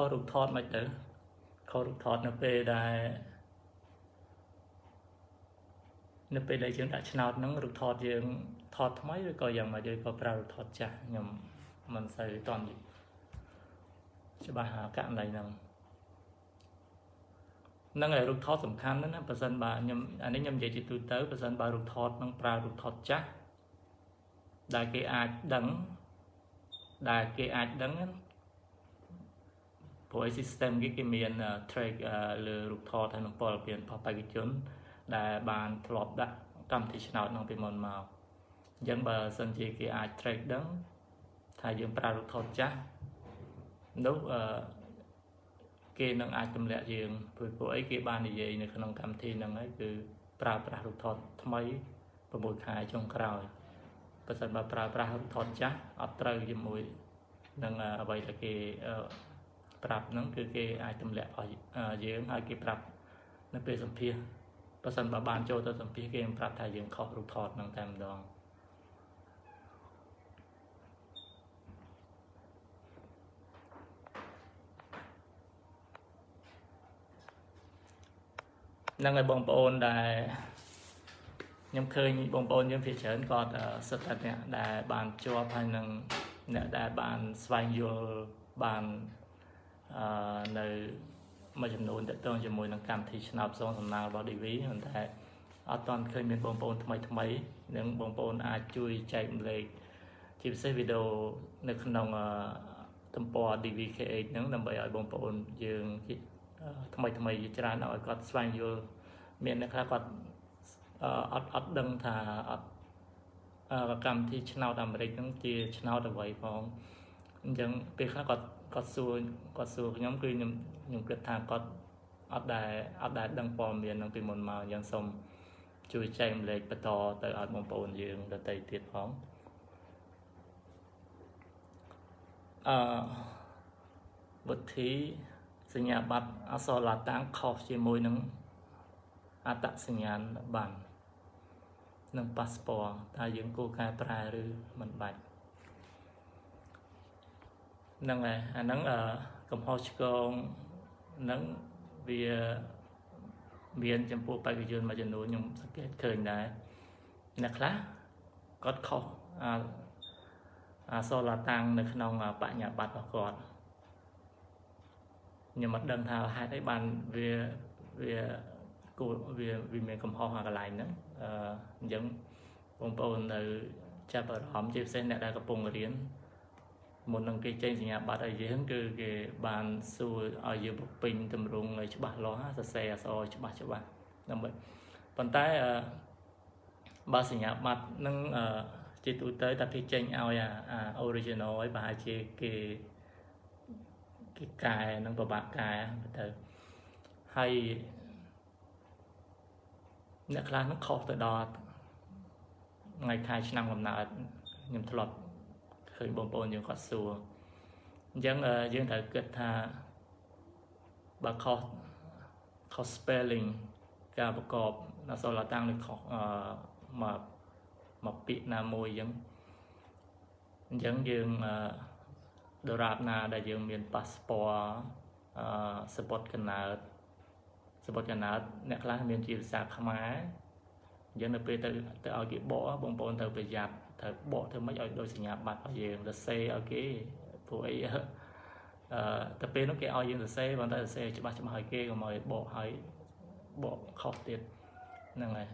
ខុសរូបថតមិនទៅខុសរូបថតនៅពេលដែលនៅពេលដែលយើងដាក់ឆ្នោតហ្នឹងរូបថតយើងថតថ្មីឬក៏យ៉ាងម៉េចឬក៏ប្រើរូបថតចាស់ខ្ញុំមិនសូវតន់ច្បាស់ករណីហ្នឹងហ្នឹងហើយរូបថតសំខាន់ណាប៉ះសិនបើខ្ញុំអានេះខ្ញុំនិយាយជាទូទៅប៉ះសិនបើរូបថតនឹងប្រើរូបថតចាស់ដែលគេអាចដឹងដែលគេអាចដឹង ព្រោះ system គេគេមាន track លើរូបថតហើយនឹងពលពៀនផុសបេក្ខជន ដែលបានធ្លាប់ដាក់កម្មវិធីឆ្នោតក្នុងពីមុនមកអញ្ចឹងបើសិនជាគេអាច track ដឹងថាយើងប្រើរូបថតចាស់នោះអឺគេនឹងអាចទម្លាក់យើងព្រោះពួកអីគេបាននិយាយនៅក្នុងកម្មវិធីហ្នឹងហើយគឺប្រើប្រាស់រូបថតថ្មី6ខែចុងក្រោយបើសិនបើប្រើប្រាស់រូបថតចាស់អត់ត្រូវជាមួយនឹងអ្វីដែលគេ ប្រាប់ហ្នឹងគឺគេអាចទម្លាក់ឲ្យយើងហើយគេប្រាប់នៅពេលសម្ភាសបើសិនបើបានចូលទៅសម្ភាសគេប្រាប់ថាយើងខុសរូបថតហ្នឹងតែម្ដងហ្នឹងហើយបងប្អូនដែលខ្ញុំឃើញបងប្អូនយើងភាគច្រើនគាត់សិតតែអ្នកដែលបានជាប់ហើយនឹងអ្នកដែលបានស្វែងយល់បានអឺ នៅមួយចំនួនតកតងជាមួយនឹងកម្មវិធីឆ្នោតផ្សងសំណាងរបស់ DV ប៉ុន្តែអត់ទាន់ឃើញមានបងប្អូនថ្មីថ្មីនឹងបងប្អូនអាចជួយចែកម្លែកជាពិសេសវីដេអូនៅក្នុងទំព័រ DVKH ហ្នឹងដើម្បីឲ្យបងប្អូនយើងថ្មីថ្មីច្រើនឲ្យគាត់ស្វែងយល់មានអ្នកខ្លះគាត់អត់អត់ដឹងថាអត់កម្មវិធីឆ្នោតអាមេរិកហ្នឹងជាឆ្នោតអ្វីផងអញ្ចឹងពេលខ្លះគាត់ គាត់សួរគាត់សួរខ្ញុំគឺខ្ញុំខ្ញុំគិតថាគាត់អត់ដែលអត់ដែលដឹងព័ត៌មាននឹងពីមុនមកយ៉ាងសូមជួយចែកម្លែកបន្តទៅឲ្យបងប្អូនយើងដទៃទៀតផងអឺបុទ្ធីសញ្ញាបត្រអសរឡាតាំងខុសជាមួយនឹងអត្តសញ្ញាណប័ណ្ណនិងប៉ាសពតតើយើងគួរកែប្រែឬមិនបាច់ ហ្នឹងហើយអាហ្នឹងអឺកំហុសឆ្គងហ្នឹងវាមានចំពោះបេក្ខជនមួយចំនួនខ្ញុំសង្កេតឃើញដែរអ្នកខ្លះគាត់ខុសអាអាសូឡាតាំងនៅក្នុងបញ្ញាបត្ររបស់គាត់ខ្ញុំមិនដឹងថាហេតុអីបានវាវាគួរវាវាមានកំហុសអាកន្លែងហ្នឹងអឺអញ្ចឹងបងប្អូននៅចាប់អារម្មណ៍ជាពិសេសអ្នកដែលកំពុងរៀន មុននឹងគេចេញសញ្ញាបត្រឲ្យយើងគឺគេបានសួរឲ្យយើងបំពេញតម្រងឲ្យច្បាស់លាស់សរសេរអក្សរច្បាស់ច្បាស់ដើម្បីប៉ុន្តែអឺបើសញ្ញាបត្រនឹងអឺជាទូទៅតែគេចេញឲ្យអា original ឲ្យប្រហែលជាគេគេកែនឹងប្របាក់កែទៅហើយអ្នកខ្លះនឹងខុសទៅដល់ថ្ងៃខែឆ្នាំកំណើតខ្ញុំធ្លាប់ ឃើញបងប្អូនយើងគាត់សួរអញ្ចឹងយើងត្រូវគិតថាបើខុសខុស spelling ការប្រកបអក្សរតាំងនេះខុសអឺមកមកពាក្យណាមួយអញ្ចឹងអញ្ចឹងយើងអឺដរាបណាដែលយើងមានប៉ាសពតអឺសពតកណើតសពតកណើតអ្នកខ្លះមានជាភាសាខ្មែរអញ្ចឹងនៅពេលទៅទៅឲ្យគេបកបងប្អូនត្រូវប្រយ័ត្ន ត្រូវបកធ្វើម៉េចឲ្យដោយសញ្ញាបត្ររបស់យើងសរសេរឲ្យគេព្រោះអីអឺតែពេលនោះគេឲ្យយើងសរសេរប៉ុន្តែសរសេរច្បាស់ច្បាស់ឲ្យគេកុំឲ្យបកឲ្យបកខុសទៀតហ្នឹងហើយ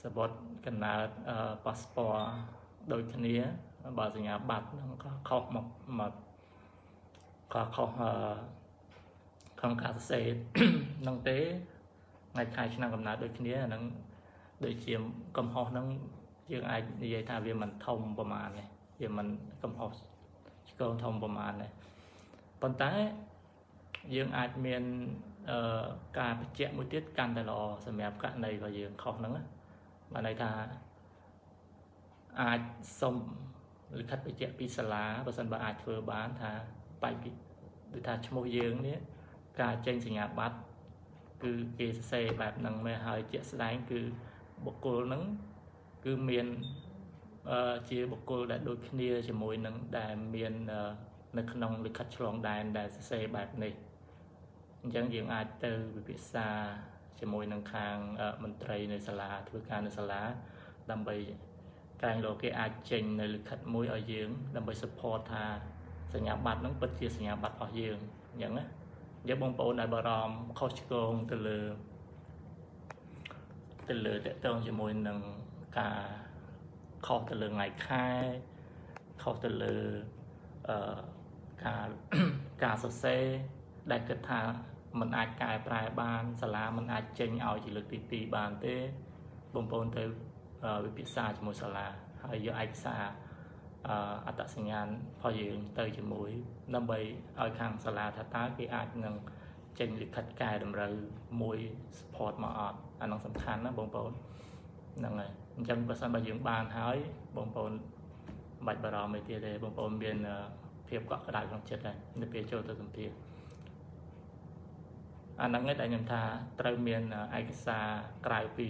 សបុតកណើតប៉ាសពតដូចគ្នាបើសញ្ញាបត្រហ្នឹងក៏ខុសមកមកក៏ខុសក្នុងការសរសេរហ្នឹងទេថ្ងៃខែឆ្នាំកំណើតដូចគ្នាអាហ្នឹងដូចជាកំហុសហ្នឹង យើងអាចនិយាយថាវាមិនធំប្រមាណទេវាមិនកំហុសឆ្កងធំប្រមាណទេប៉ុន្តែយើងអាចមានអឺការបញ្ជាក់មួយទៀតកាន់តែល្អសម្រាប់ករណីរបស់យើងខុសហ្នឹងបានន័យថាអាចសុំលិខិតបញ្ជាក់ពីសាលាបើសិនបើអាចធ្វើបានថាបែកពីដូចថាឈ្មោះយើងនេះការចេញសញ្ញាបត្រគឺគេសរសេរបែបហ្នឹងមកហើយជាក់ស្ដែងគឺបុគ្គលហ្នឹង គឺមានអឺជាបុគ្គលដែលដូចគ្នាជាមួយនឹងដែលមាននៅក្នុងលិខិតឆ្លងដែនដែលសរសេរបែបនេះអញ្ចឹងយើងអាចទៅវិភាសាជាមួយនឹងខាងមន្ត្រីនៅសាលាធ្វើការនៅសាលាដើម្បីក្រែងលោកគេអាចចេញនៅលិខិតមួយឲ្យយើង ដើម្បី support ថាសញ្ញាបត្រហ្នឹងពិតជាសញ្ញាបត្ររបស់យើងអញ្ចឹងណាយើងបងប្អូនដែលបារម្ភខុសឆ្គងទៅលើទៅលើតកតងជាមួយនឹង ការខុសទៅលើថ្ងៃខែខុសទៅលើអឺការការសរសេរដែលគិតថាมันអាចកែប្រែបានសាលាมันអាចចេញឲ្យជាលើកទី2បានទេបងប្អូនទៅវិភាសាជាមួយសាលាហើយយកឯកសារអត្តសញ្ញាណរបស់យើងទៅជាមួយដើម្បីឲ្យខាងសាលាថាតើគេអាចនឹងចេញលិខិតកែតម្រូវមួយ support មកអត់អានោះសំខាន់ណាបងប្អូនហ្នឹងហើយ អញ្ចឹងបើសិនបើយើងបានហើយបងប្អូនមិនបាច់បារម្ភអីទៀតទេបងប្អូនមានភាពកក់ក្ដៅក្នុងចិត្តដែរនៅពេលចូលទៅសម្ភារអាហ្នឹងឯងដែលខ្ញុំថាត្រូវមានឯកសារក្រៅពី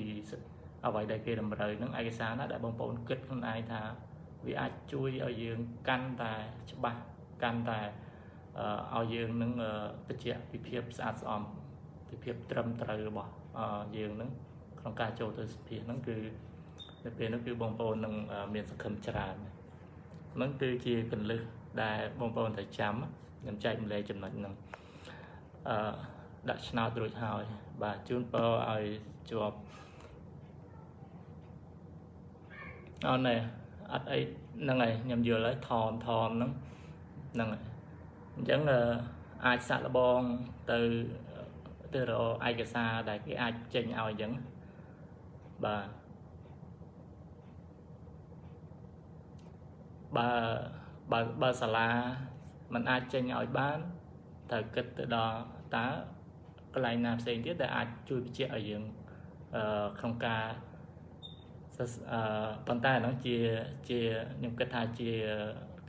អ្វីដែលគេតម្រូវនឹងឯកសារណាដែលបងប្អូនគិតខ្លួនឯងថាវាអាចជួយឲ្យយើងកាន់តែច្បាស់កាន់តែឲ្យយើងនឹងបញ្ជាក់ពីភាពស្អាតស្អំពីភាពត្រឹមត្រូវរបស់យើងនឹងក្នុងការចូលទៅសភាហ្នឹងគឺ នៅពេលហ្នឹងគឺបងប្អូននឹងមានសង្ឃឹមច្រើនហ្នឹងគឺជាកលឹះដែលបងប្អូនត្រូវចាំខ្ញុំចែកម្លែកចំណុចហ្នឹងអឺដាក់ឆ្នោតរួចហើយ បាទជូនពរឲ្យជាប់អត់ណែអត់អីហ្នឹងហើយខ្ញុំយល់ហើយថមថមហ្នឹងហ្នឹងហើយអញ្ចឹងអាចសាក់លបងទៅទៅរកឯកសារដែលគេអាចចេញឲ្យអញ្ចឹងបាទ បើបើបើសាលាมันអាចចេញឲ្យបានត្រូវគិតទៅដល់តើកន្លែងណាផ្សេងទៀតដែលអាចជួយបញ្ជាក់ឲ្យយើងអឺក្នុងការអឺប៉ុន្តែអានោះជាជាខ្ញុំគិតថាជា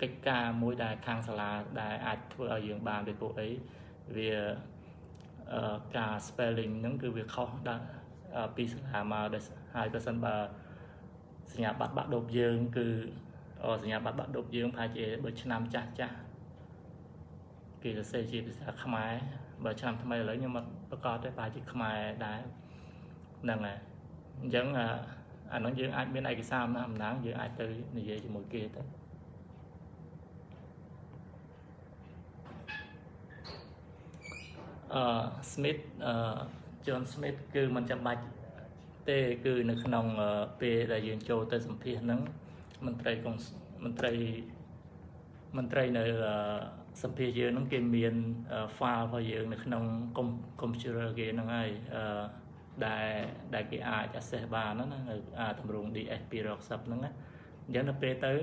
កិច្ចការមួយដែលខាងសាលាដែលអាចធ្វើឲ្យយើងបានពីពួកអីវាអឺការ spelling ហ្នឹងគឺវាខុសដល់ពីសាលាមកដែលហើយប្រសិនបើសញ្ញាបត្របាក់ដប់យើងគឺ សញ្ញាបត្របាក់ដប់យើងប្រហែលជាបើឆ្នាំចាស់ចាស់គេសរសេរជាភាសាខ្មែរបើឆ្នាំថ្មីឥឡូវខ្ញុំមិនប្រកាសទេប្រហែលជាខ្មែរដែរហ្នឹងហើយអញ្ចឹងអានោះយើងអាចមានឯកសារអំណាចអំណាងយើងអាចទៅនិយាយជាមួយគេទៅអឺ Smith អឺ John Smith គឺមិនចាំបាច់ទេគឺនៅក្នុងពេលដែលយើងចូលទៅសម្ភាសហ្នឹង មន្ត្រីកុងមន្ត្រីមន្ត្រីនៅសម្ភាសយើងហ្នឹងគេមាន file របស់យើងនៅក្នុង computer គេហ្នឹងហើយអឺដែលដែលគេអាច access បានណាអាតម្រង DSP 60 ហ្នឹងណាអញ្ចឹងទៅពេលទៅ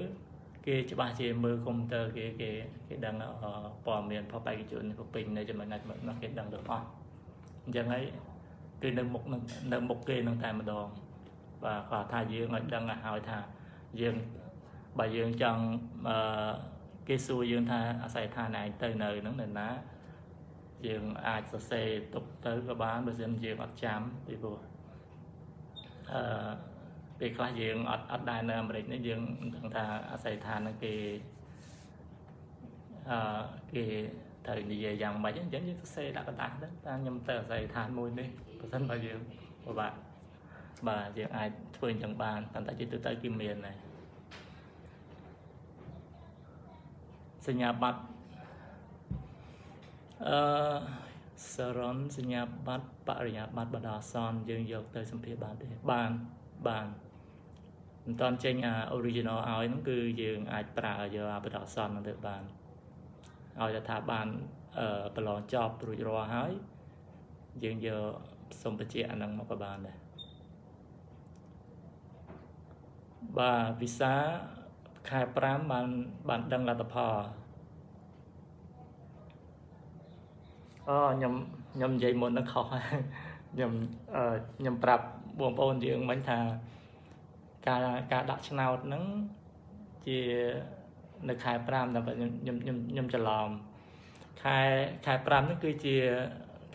គេច្បាស់ជាមើលកុំព្យូទ័រគេគេគេដឹងព័ត៌មានផលបេក្ខជនពេញនៅចំណុចណានោះគេដឹងទាំងអស់អញ្ចឹងហើយគឺនៅមុខនៅមុខគេនឹងតែម្ដងបាទគាត់ថាយើងឲ្យដឹងឲ្យថា យើងបើយើងចង់អឺគេសួរយើងថាអាស័យដ្ឋានឯងទៅនៅហ្នឹងនៅណាយើងអាចសរសេរទុកទៅក៏បានបើមិនយើងអត់ចាំពីព្រោះអឺពេលខ្លះយើងអត់អត់ដែរនៅអាមេរិកនេះយើងមិនដឹងថាអាស័យដ្ឋានហ្នឹងគេអឺគេត្រូវនិយាយយ៉ាងម៉េចអញ្ចឹងយើងសរសេរដាក់ក្រដាស់ទៅតាមខ្ញុំទៅអាស័យដ្ឋានមួយនេះប្រសិនបើយើងពិបាក បាទយើងអាចធ្វើអញ្ចឹងបានប៉ុន្តែជាទូទៅគឺមានដែរសញ្ញាបត្រអឺសារ៉ុនសញ្ញាបត្របរិញ្ញាបត្របដាសនយើងយកទៅសម្ភារបានទេបានបានមិនតាន់ចេញអា original ឲ្យហ្នឹងគឺយើងអាចប្រើយកអាបដាសនហ្នឹងទៅបានឲ្យតែថាបានអឺប្រឡងចប់រួចរាល់ហើយយើងយកសុំបញ្ជាក់អាហ្នឹងមកក៏បានដែរ បាទវីសាខែ5បានបានដឹងលទ្ធផលអូខ្ញុំខ្ញុំនិយាយមុននឹងខុសខ្ញុំខ្ញុំប្រាប់បងប្អូនយើងមិញថាការការដាក់ឆ្នោតហ្នឹងជានៅខែ5តែខ្ញុំខ្ញុំខ្ញុំច្រឡំខែខែ5ហ្នឹងគឺជា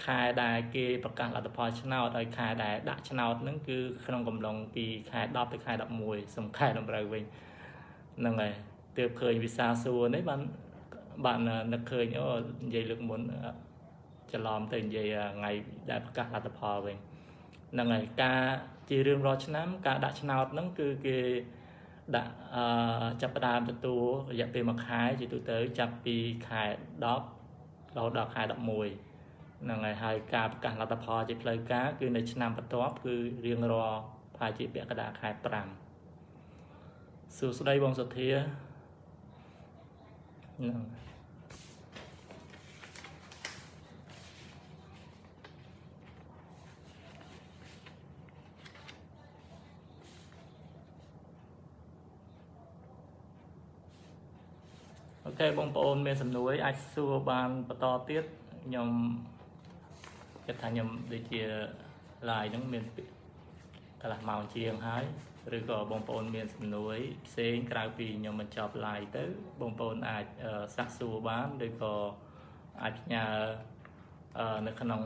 ខែដែលគេប្រកាសលទ្ធផលឆ្នោតហើយខែដែលដាក់ឆ្នោតហ្នឹងគឺក្នុងកំឡុងពីខែ10ទៅខែ11សំខែតម្រូវវិញហ្នឹងហើយទើបឃើញវិសាសួរនេះបានបាននឹកឃើញអូនិយាយលើកមុនច្រឡំទៅនិយាយថ្ងៃដែលប្រកាសលទ្ធផលវិញហ្នឹងហើយការជារឿងរាល់ឆ្នាំ ការដាក់ឆ្នោតហ្នឹងគឺគេដាក់អឺចាប់ផ្ដើមទទួលរយៈពេល1ខែជាទូទៅចាប់ពីខែ10រហូតដល់ខែ11ហ្នឹងហើយហើយការប្រកាសលទ្ធផលជាផ្លូវការគឺនៅឆ្នាំបន្ទាប់គឺរៀងរាល់ប្រហែលជាពាក់កណ្ដាលខែ5សួស្តីបងសុធាហ្នឹងអូខេបងប្អូនមានសំណួរអាចសួរបានបន្តទៀតខ្ញុំ គិតថាខ្ញុំដូចជា live ហ្នឹងមានកន្លះម៉ោងជាងហើយឬក៏បងប្អូនមានសំណួរផ្សេងក្រៅពីខ្ញុំបញ្ចប់ live ទៅ បងប្អូនអាចសាកសួរបានឬក៏អាចផ្ញើនៅក្នុង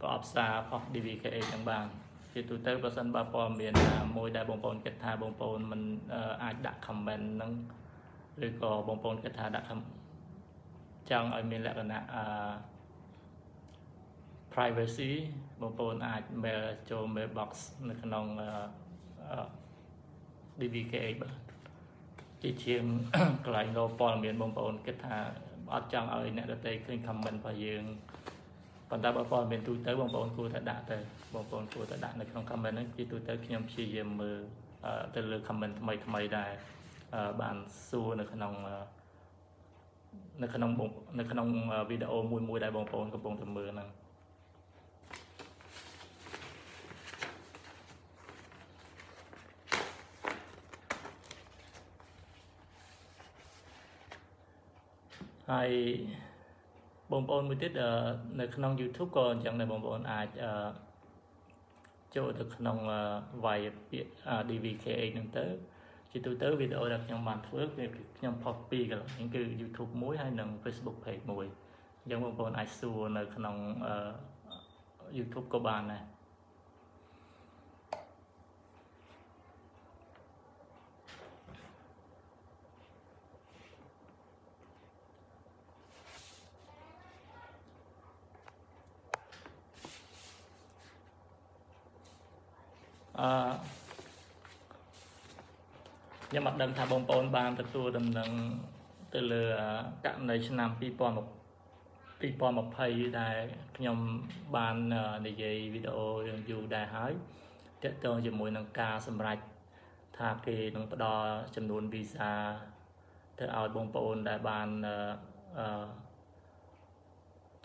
ប្រអប់សារផុស DVKA ទាំងបានជាទូទៅបើសិនបើព័ត៌មានមួយដែលបងប្អូនគិតថាបងប្អូនមិនអាចដាក់ comment ហ្នឹងឬក៏បងប្អូនគិតថាដាក់ចង់ឲ្យមានលក្ខណៈអឺ privacy បងប្អូនអាច mail ចូល mailbox នៅក្នុង DVKA បាទជាជាងកន្លែងរកព័ត៌មានបងប្អូនគិតថាអត់ចង់ឲ្យអ្នកដទៃឃើញ comment របស់យើងប៉ុន្តែបើព័ត៌មានទូទៅបងប្អូនគួរតែដាក់ទៅបងប្អូនគួរតែដាក់នៅក្នុង comment ហ្នឹងជាទូទៅខ្ញុំព្យាយាមមើលទៅលើ comment ថ្មីថ្មីដែរបានសួរនៅក្នុងនៅក្នុងនៅក្នុងវីដេអូមួយមួយដែលបងប្អូនកំពុងតែមើលហ្នឹង ហើយបងប្អូនមួយទៀតនៅក្នុង YouTube ក៏អញ្ចឹងដែរបងប្អូនអាចចូលទៅក្នុងវាយពាក្យ DVKA ហ្នឹងទៅជាទូទៅវីដេអូដែលខ្ញុំបានធ្វើគឺខ្ញុំផុសពីរកន្លែងគឺ YouTube មួយហើយនិង Facebook page មួយអញ្ចឹងបងប្អូនអាចសួរនៅក្នុង YouTube ក៏បានដែរ អឺខ្ញុំអត់ដឹងថាបងប្អូនបានទទួលដំណឹងទៅលើករណីឆ្នាំ2020 2020ដែលខ្ញុំបាននិយាយវីដេអូរឿងយូរដែរហើយតកតងជាមួយនឹងការសម្រេចថាគេនឹងផ្ដល់ចំនួនវីសាទៅឲ្យបងប្អូនដែលបានអឺ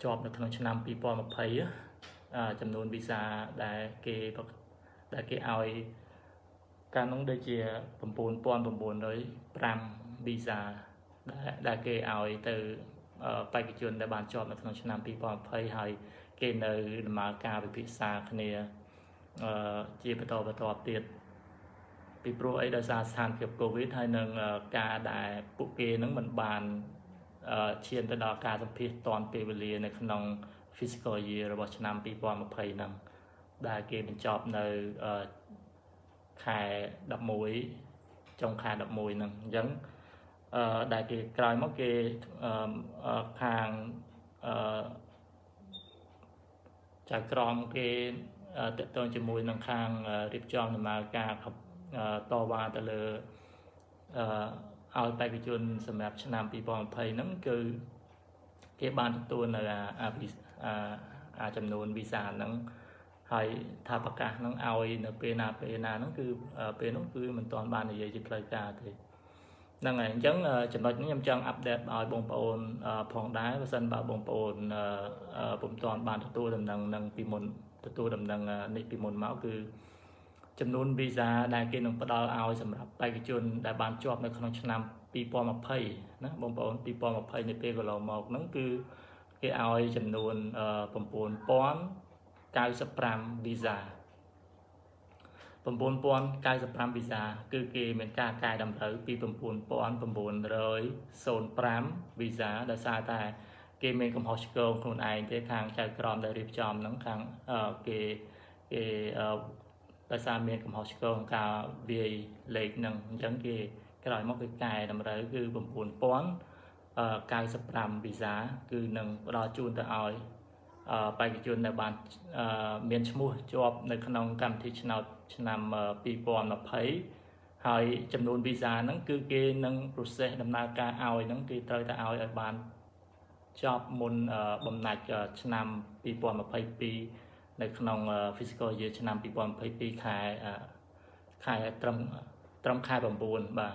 ជាប់នៅក្នុងឆ្នាំ2020ចំនួនវីសាដែលគេ ដែលគេឲ្យកាលនោះដូចជា9905វីសាដែលដែលគេឲ្យទៅបេក្ខជនដែលបានជាប់នៅក្នុងឆ្នាំ2020ហើយគេនៅដំណើរការវិភាសាគ្នាអឺជាបន្តបន្តទៀតពីព្រោះអីដោយសារស្ថានភាពកូវីដហើយនឹងការដែលពួកគេនឹងមិនបានឈានទៅដល់ការសម្ភាសតាន់ពេលវេលានៅក្នុង fiscal year របស់ឆ្នាំ2020ហ្នឹង ដែលគេបញ្ចប់នៅខែ11ចុងខែ11ហ្នឹងអញ្ចឹងអឺដែលគេក្រោយមកគេអឺខាងអឺចៅក្រមគេតកតងជាមួយនឹងខាងរៀបចំដំណើរការតវ៉ាទៅលើអឺឲ្យបេក្ខជនសម្រាប់ឆ្នាំ2020ហ្នឹងគឺគេបានទទួលនៅអាអាចំនួនវីសាហ្នឹង ហើយថាប្រកាសហ្នឹងឲ្យនៅពេលណាពេលណាហ្នឹងគឺពេលនោះគឺមិនទាន់បាននិយាយជាផ្លូវការទេហ្នឹងហើយអញ្ចឹងចំណុចនេះខ្ញុំចង់អាប់ដេតឲ្យបងប្អូនផងដែរបើសិនបើបងប្អូនពុំទាន់បានទទួលដំណឹងនឹងពីមុនទទួលដំណឹងនេះពីមុនមកគឺចំនួនវីសាដែលគេនឹងផ្ដល់ឲ្យសម្រាប់បេក្ខជនដែលបានជាប់នៅក្នុងឆ្នាំ2020ណាបងប្អូន2020នេះពេលកន្លងមកហ្នឹងគឺគេឲ្យចំនួន 9095វីសា9095វីសាគឺគេមានការកែតម្រូវពី9905វីសាដោយសារតែគេមានកំហុសឆ្គងខ្លួនឯងទេខាងចៅក្រមដែលរៀបចំហ្នឹងខាងគេគេដោយសារមានកំហុសឆ្គងការវាយលេខហ្នឹងអញ្ចឹងគេក្រោយមកគេកែតម្រូវគឺ9095វីសាគឺនឹងផ្ដល់ជូនទៅឲ្យ បេក្ខជនដែលបានមានឈ្មោះជាប់នៅក្នុងកម្មវិធីឆ្នោតឆ្នាំ2020ហើយចំនួនវីសាហ្នឹងគឺគេនឹង process ដំណើរការឲ្យហ្នឹងគេត្រូវតែឲ្យឲ្យបានចប់មុនបំណាច់ឆ្នាំ2022នៅក្នុង fiscal year ឆ្នាំ2022ខែខែត្រឹមត្រឹមខែ9បាទ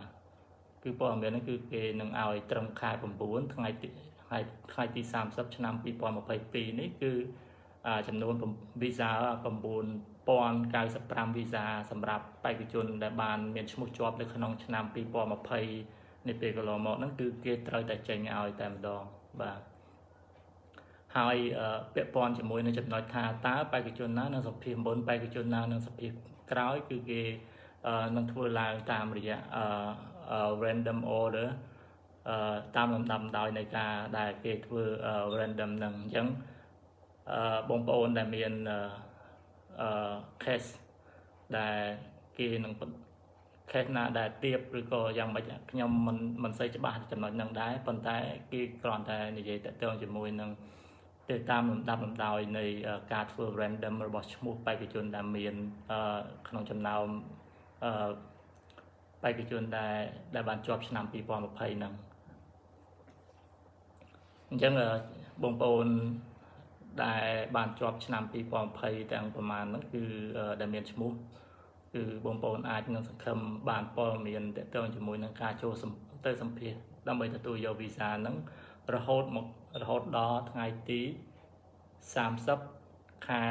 គឺព័ត៌មានហ្នឹងគឺគេនឹងឲ្យត្រឹមខែ9ថ្ងៃ ទីហើយថ្ងៃទី30ឆ្នាំ2022នេះគឺចំនួនវីសា9095វីសាសម្រាប់បេក្ខជនដែលបានមានឈ្មោះជាប់នៅក្នុងឆ្នាំ2020នេះពេលកន្លងមកហ្នឹងគឺគេត្រូវតែចេញឲ្យតែម្ដងបាទហើយពាក់ព័ន្ធជាមួយនឹងចំណុចថាតើបេក្ខជនណានឹងសភាមុនបេក្ខជនណានឹងសភាក្រោយគឺគេនឹងធ្វើឡើងតាមរយៈ random order តាមលំដាប់ដោយនៃការដែលគេធ្វើ random ហ្នឹងអញ្ចឹងបងប្អូនដែលមានអឺ case ដែលគេនឹង case ណាដែលទៀបឬក៏យ៉ាងម៉េចខ្ញុំមិនមិនសូវច្បាស់ចំណុចហ្នឹងដែរប៉ុន្តែគេគ្រាន់តែនិយាយតទៅជាមួយនឹងទៅតាមលំដាប់លំដោយនៃការធ្វើ random របស់ឈ្មោះបេក្ខជនដែលមានក្នុងចំណោមអឺបេក្ខជនដែលដែលបានជាប់ឆ្នាំ2020ហ្នឹង អញ្ចឹងបងប្អូនដែលបានជាប់ឆ្នាំ2020ទាំងប្រមាណហ្នឹងគឺដែលមានឈ្មោះគឺបងប្អូនអាចនឹងសង្ឃឹមបានព័ត៌មានតទៅជាមួយនឹងការចូលទៅសម្ភាសដើម្បីទទួលយកវីសាហ្នឹងរហូតមករហូតដល់ថ្ងៃទី30ខែ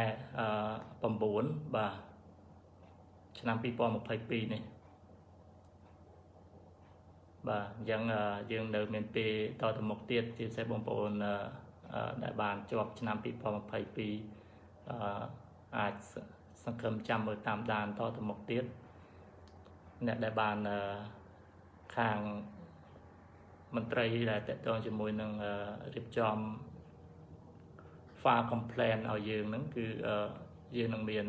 9បាទឆ្នាំ2022នេះ បាទអញ្ចឹងយើងនៅមានពេលតទៅមុខទៀតជាពិសេសបងប្អូនដែលបានជាប់ឆ្នាំ2022អាចសង្ឃឹមចាំមើលតាមដានតទៅមុខទៀតអ្នកដែលបានខាងមន្ត្រីដែលតកតងជាមួយនឹងរៀបចំ file complaint ឲ្យយើងហ្នឹងគឺយើងនឹងមាន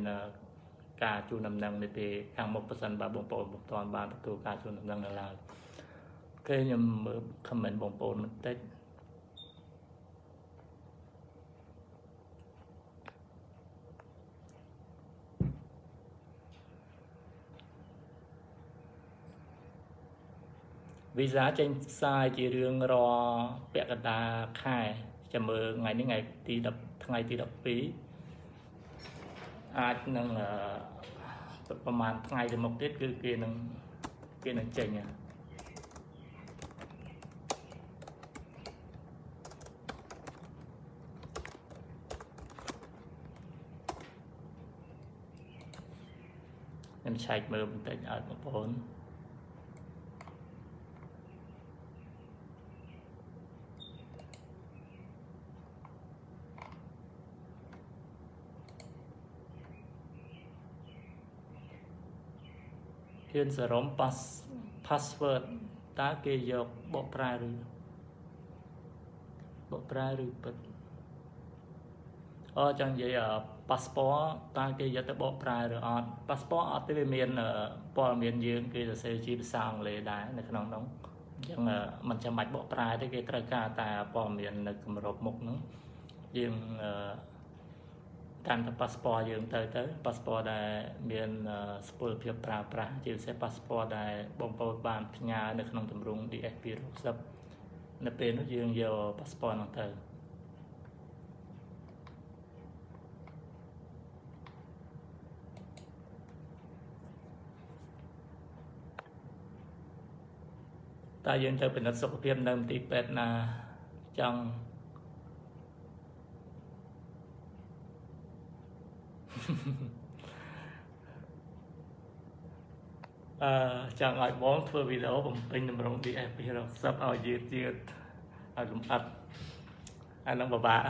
ការជូនដំណឹងនៅពេលខាងមុខប៉ះសិនបើបងប្អូនមិនទាន់បានទទួលការជូនដំណឹងនៅឡើយ គេខ្ញុំមើល comment បងប្អូនបន្តិចវីសាចេញផ្សាយជារឿងរពាក់កណ្ដាលខែចាំមើលថ្ងៃនេះថ្ងៃទី10ថ្ងៃទី12អាចនឹងប្រហែលថ្ងៃទៅមុខទៀតគឺគេនឹងគេនឹងចេញហ្នឹង ខ្ញុំឆែកមើលបន្តិចឲ្យបងប្អូនហ៊ានសរម pass password តើគេយកបកប្រែឬបកប្រែឬពិតអ ចង់និយាយប៉ាសពតតើគេយកទៅបកប្រែឬអត់ប៉ាសពតអត់ទេវាមានព័ត៌មានយើងគេសរសេរជាភាសាអង់គ្លេសដែរនៅក្នុងនោះអញ្ចឹងមិនចាំបាច់បកប្រែទេគេត្រូវការតែព័ត៌មាននៅគម្របមុខហ្នឹងយើងកាន់តែប៉ាសពតយើងទៅទៅប៉ាសពតដែលមានសុពលភាពប្រើប្រាស់ជាពិសេសប៉ាសពតដែលបងប្អូនបានផ្ញើនៅក្នុងទម្រង់ DSP 60នៅពេលនោះយើងយកប៉ាសពតនោះទៅ តើយើងទៅពិនិត្យសុខភាពនៅមន្ទីរពេទ្យណាចង់អឺចង់ឲ្យបងធ្វើវីដេអូបំពេញតម្រង DF 260ឲ្យយឺតយឺតឲ្យលំអិតអានឹងពិបាក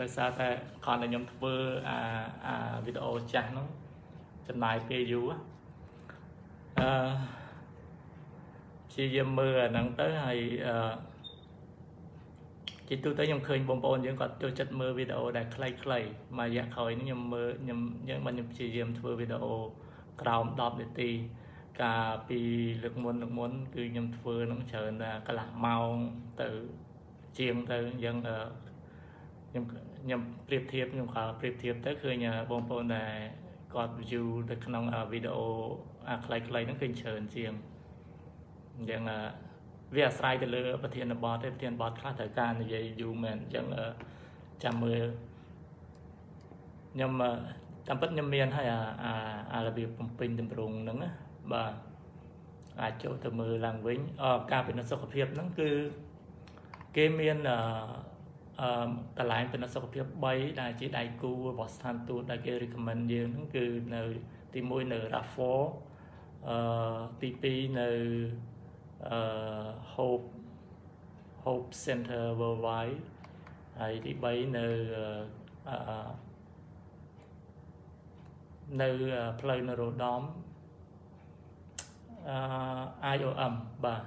ដោយសារតែខនតែខ្ញុំធ្វើអាអាវីដេអូចាស់ហ្នឹងចំណាយពេលយូរអឺ ព្យាយាមមើលអាហ្នឹងទៅហើយអឺជាទូទៅខ្ញុំឃើញបងប្អូនយើងគាត់ចូលចិត្តមើលវីដេអូដែលខ្លីៗមួយរយៈក្រោយនេះខ្ញុំមើលខ្ញុំយើងបានខ្ញុំព្យាយាមធ្វើវីដេអូក្រោម10នាទីកាលពីលើកមុនលើកមុន គឺខ្ញុំធ្វើនឹងច្រើនតែកន្លះម៉ោងទៅជាងទៅយើងខ្ញុំខ្ញុំប្រៀបធៀបខ្ញុំក៏ប្រៀបធៀបទៅឃើញបងប្អូនដែលគាត់ view ទៅក្នុងវីដេអូអាខ្លីៗហ្នឹងឃើញច្រើនជាង អញ្ចឹងវាអាស្រ័យទៅលើប្រធានបទទេប្រធានបទខ្លះត្រូវការនិយាយយូរមែនអញ្ចឹងចាំមើលខ្ញុំតាមពិតខ្ញុំមានហើយអាអារបៀបបំពេញតម្រងហ្នឹងណាបាទអាចចូលទៅមើលឡើងវិញអការពិនិត្យសុខភាពហ្នឹងគឺគេមានអឺអឺកន្លែងពិនិត្យសុខភាព3ដែលជាដៃគូរបស់ស្ថានទូតដែលគេ recommend យើងហ្នឹងគឺនៅទី1នៅ RAFO អឺទី2នៅ អឺ Hope Hope Center Worldwide ហើយទី3នៅអឺនៅផ្លូវនរោត្តមអឺ IOM បាទ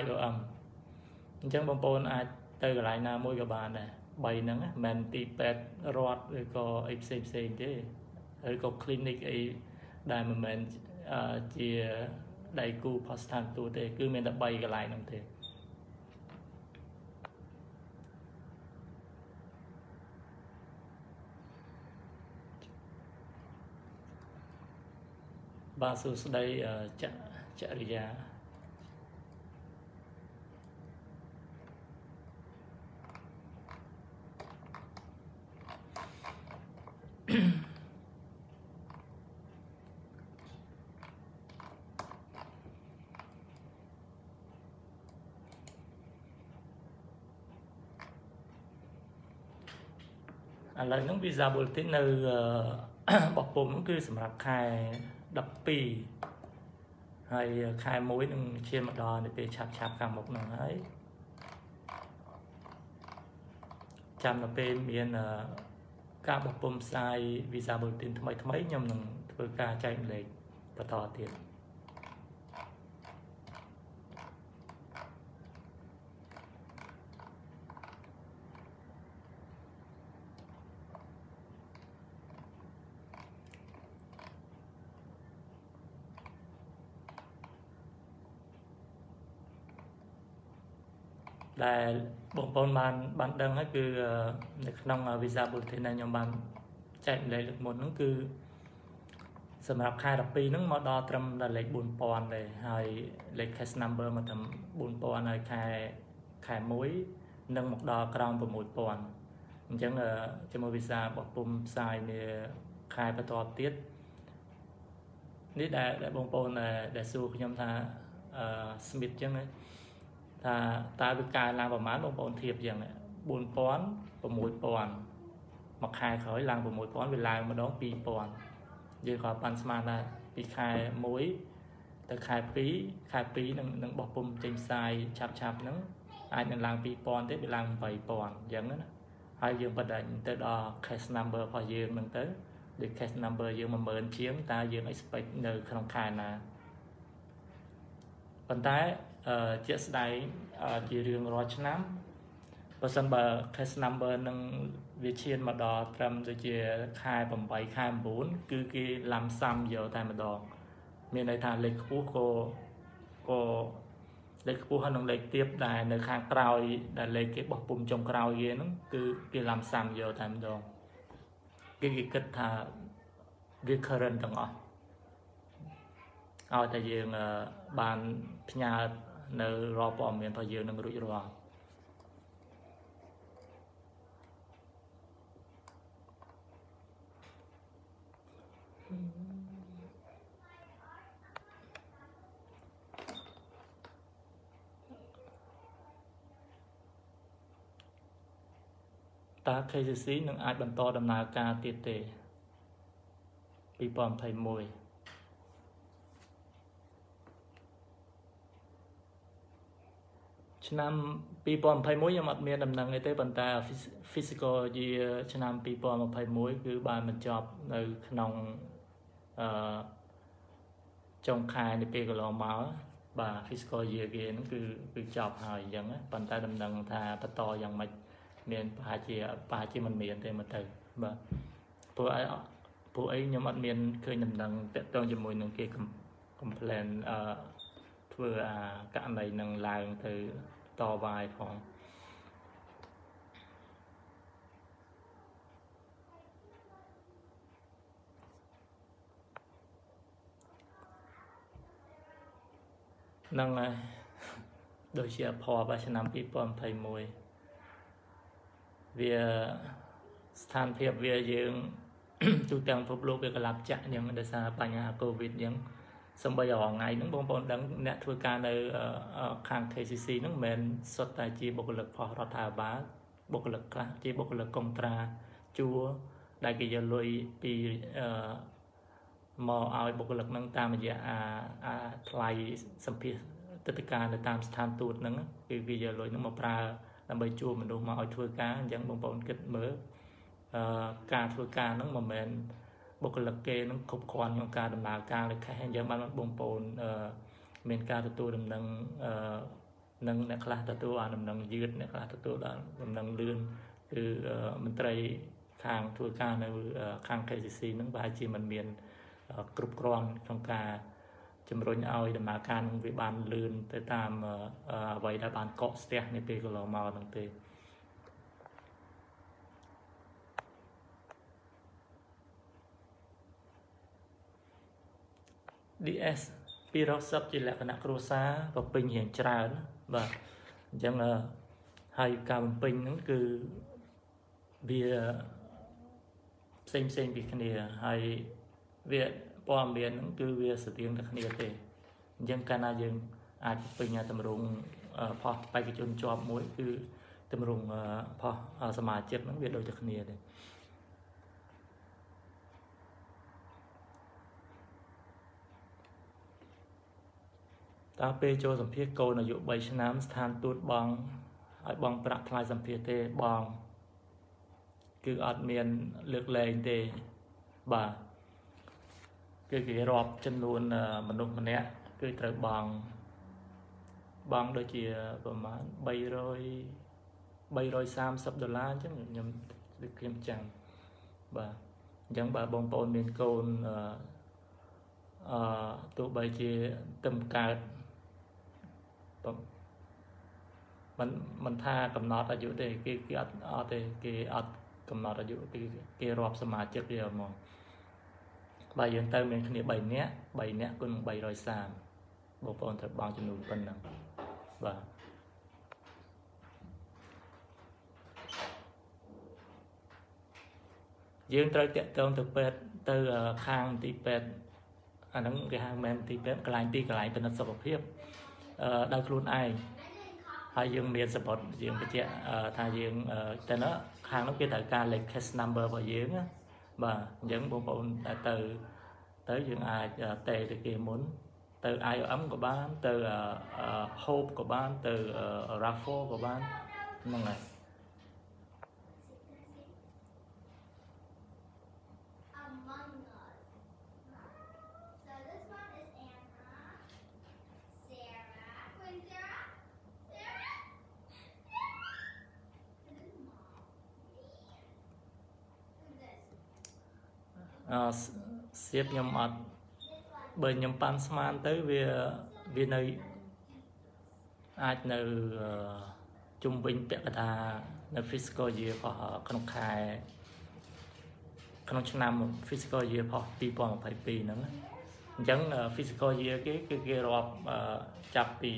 IOM អញ្ចឹងបងប្អូនអាចទៅកន្លែងណាមួយក៏បានដែរ3ហ្នឹងមិនមែនទីពេទ្យរដ្ឋឬក៏អីផ្សេងផ្សេងទេឬក៏ clinic អីដែលមិនមែនជា ដៃគូផស្ថានទូទេ គឺមានតែ3កន្លែងហ្នឹងទេបាទសួស្តីចចរិយា ឥឡូវហ្នឹង visa bulletin នៅបោះពុំហ្នឹងគឺសម្រាប់ខែ12ហើយខែ1នឹងឈានមកដល់នៅពេលឆាប់ឆាប់ខាងមុខហ្នឹងហើយចាំដល់ពេលមានការបោះពុំផ្សាយ visa bulletin ថ្មីថ្មីខ្ញុំនឹងធ្វើការចែកម្លែកបន្តទៀត ដែលបងប្អូនបានបានដឹងហើយគឺនៅក្នុង visa bulletin ដែលខ្ញុំបានចែកម្លែកលើកមុនហ្នឹងគឺសម្រាប់ខែ12ហ្នឹងមកដល់ត្រឹមដល់លេខ4000ទេហើយលេខ case number មកត្រឹម4000ហើយខែខែ1នឹងមកដល់ក្រោម6000អញ្ចឹងជាមួយវីសារបស់ពុំផ្សាយនាខែបន្តទៀតនេះដែលបងប្អូនដែលសួរខ្ញុំថាអឺ Smith អញ្ចឹង ថាតើវាកើនឡើងប្រហែលបងប្អូនធៀបអញ្ចឹង4000 6000មួយខែក្រោយឡើង6000វាឡើងម្ដង2000យើងក៏ប៉ាន់ស្មានដែរពីខែ1ទៅខែ2ខែ2នឹងនឹងបោះពុំចេញផ្សាយឆាប់ឆាប់ហ្នឹងអាចនឹងឡើង2000ទេវាឡើង8000អញ្ចឹងណាហើយយើងបដិញទៅដល់ case number របស់យើងហ្នឹងទៅដូច case number យើង10000ជាងតើយើង expect នៅក្នុងខែណាប៉ុន្តែ ជាក់ស្ដែងជារឿងរាល់ឆ្នាំបើសិនបើ case number នឹងវាឈានមកដល់ត្រឹមដូចជាខែ8ខែ9គឺគេឡំសាំយកតែម្ដងមានន័យថាលេខខ្ពស់ក៏ក៏លេខខ្ពស់ហើយនឹងលេខទៀបដែលនៅខាងក្រោយដែលលេខគេបោះពុំចុងក្រោយគេហ្នឹងគឺគេឡំសាំយកតែម្ដងគេគេគិតថាវា current ទាំងអស់ឲ្យតែយើងបានផ្ញើ នៅរាល់ព័ត៌មានរបស់យើងនឹងរួចរាល់តើ KCC នឹងអាចបន្តដំណើរការទៀតទេ2021 ឆ្នាំ2021ខ្ញុំអត់មានដំណឹងអីទេប៉ុន្តែ physical year ឆ្នាំ2021គឺបានបញ្ចប់នៅក្នុងអឺចុងខែនៃពេលកន្លងមកបាទ physical year គេហ្នឹងគឺគឺចប់ហើយអញ្ចឹងប៉ុន្តែដំណឹងថាបន្តយ៉ាងម៉េចមានប្រហែលជាប្រហែលជាមិនមានទេមកទៅបាទព្រោះអីព្រោះអីខ្ញុំអត់មានឃើញដំណឹងតាក់ទងជាមួយនឹងគេ complain អឺធ្វើអាករណីនឹងឡើងទៅ តវាយផងនឹងហើយដូចជាភ័ព្វឆ្នាំ2021វាស្ថានភាពវាយើងទូទាំងពិភពលោកវាកលាប់ចាក់អញ្ចឹងដោយសារបញ្ហា Covid អញ្ចឹង សំបីរងថ្ងៃហ្នឹងបងប្អូនដឹងអ្នកធ្វើការនៅខាង KCC ហ្នឹងមិនមែនសុទ្ធតែជាបុគ្គលិករបស់រដ្ឋាភិបាលបុគ្គលិកខ្លះជាបុគ្គលិកកុងត្រាជួដែលគេយកលុយពីមកឲ្យបុគ្គលិកហ្នឹងតាមរយៈអាអាថ្លៃសម្ភារទឹកតការនៅតាមស្ថានទូតហ្នឹងគឺគេយកលុយហ្នឹងមកប្រើដើម្បីជួមនុស្សមកឲ្យធ្វើការអញ្ចឹងបងប្អូនគិតមើលអឺការធ្វើការហ្នឹងមិនមែន បុគ្គលិកគេនឹងគ្រប់គ្រាន់ក្នុងការដំណើរការលើខេសអញ្ចឹងបានបងប្អូនអឺមានការទទួលដំណឹងអឺនឹងអ្នកខ្លះទទួលអាដំណឹងយឺតអ្នកខ្លះទទួលដល់ដំណឹងលឿនគឺមន្ត្រីខាងធ្វើការនៅខាង KCC ហ្នឹងប្រហែលជាមិនមានគ្រប់គ្រាន់ក្នុងការជំរុញឲ្យដំណើរការនឹងវាបានលឿនទៅតាមអ្វីដែលបានកកស្ទះនៅពេលកន្លងមកហ្នឹងទេ DS 210ជាលក្ខណៈគ្រួសារបំពេញរៀងច្រើនបាទអញ្ចឹងហើយការបំពេញហ្នឹងគឺវាផ្សេងផ្សេងពីគ្នាហើយវាព័ត៌មានហ្នឹងគឺវាស្តៀងតែគ្នាទេអញ្ចឹងកាលណាយើងអាចពេញតម្រងផុសបេក្ខជនជាប់មួយគឺតម្រងផុសសមាជិកហ្នឹងវាដូចតែគ្នាទេ តើពេលចូលសម្ភារកូនអាយុ3ឆ្នាំស្ថានទូតបងឲ្យបងប្រាក់ថ្លៃសម្ភារទេបងគឺអត់មានលើកលែងទេបាទគឺគេរាប់ចំនួនមនុស្សម្នាក់គឺត្រូវបង់បង់ដូចជាប្រហែល300 330ដុល្លារអញ្ចឹងខ្ញុំដូចខ្ញុំចាំបាទអញ្ចឹងបើបងប្អូនមានកូនអឺអឺទោះបីជាទឹមកើត មិនមិនថាកំណត់អាយុទេគេគេអត់អត់ទេគេអត់កំណត់អាយុគេគេរាប់សមាជិកវាហ្មងបើយើងទៅមានគ្នា3នាក់3នាក់គុណ330បងប្អូនត្រូវបង់ចំនួនប៉ុណ្ណឹងបាទយើងត្រូវតាក់ទងទៅពេទ្យទៅខាងទីពេទ្យអាហ្នឹងគេហៅមែនទីពេទ្យកន្លែងទីកន្លែងពិនិត្យសុខភាពអឺ ដោយខ្លួនឯងហើយយើងមានសពតយើងបញ្ជាក់ថាយើងទៅណាខាងនោះគេត្រូវការលេខ case number របស់យើងណាបាទអញ្ចឹងបងប្អូនតែទៅទៅយើងអាចតេទៅគេមុនទៅ IOM ក៏បានទៅ Hope ក៏បានទៅ Raffle ក៏បានហ្នឹងហើយ អឺ សៀបខ្ញុំអត់បើខ្ញុំប៉ាន់ស្មានទៅវាវានៅអាចនៅជុំវិញពាក់កថានៅ fiscal year របស់ក្នុងខែក្នុងឆ្នាំ fiscal year របស់2022ហ្នឹងអញ្ចឹង fiscal year គេគឺគេរាប់ចាប់ពី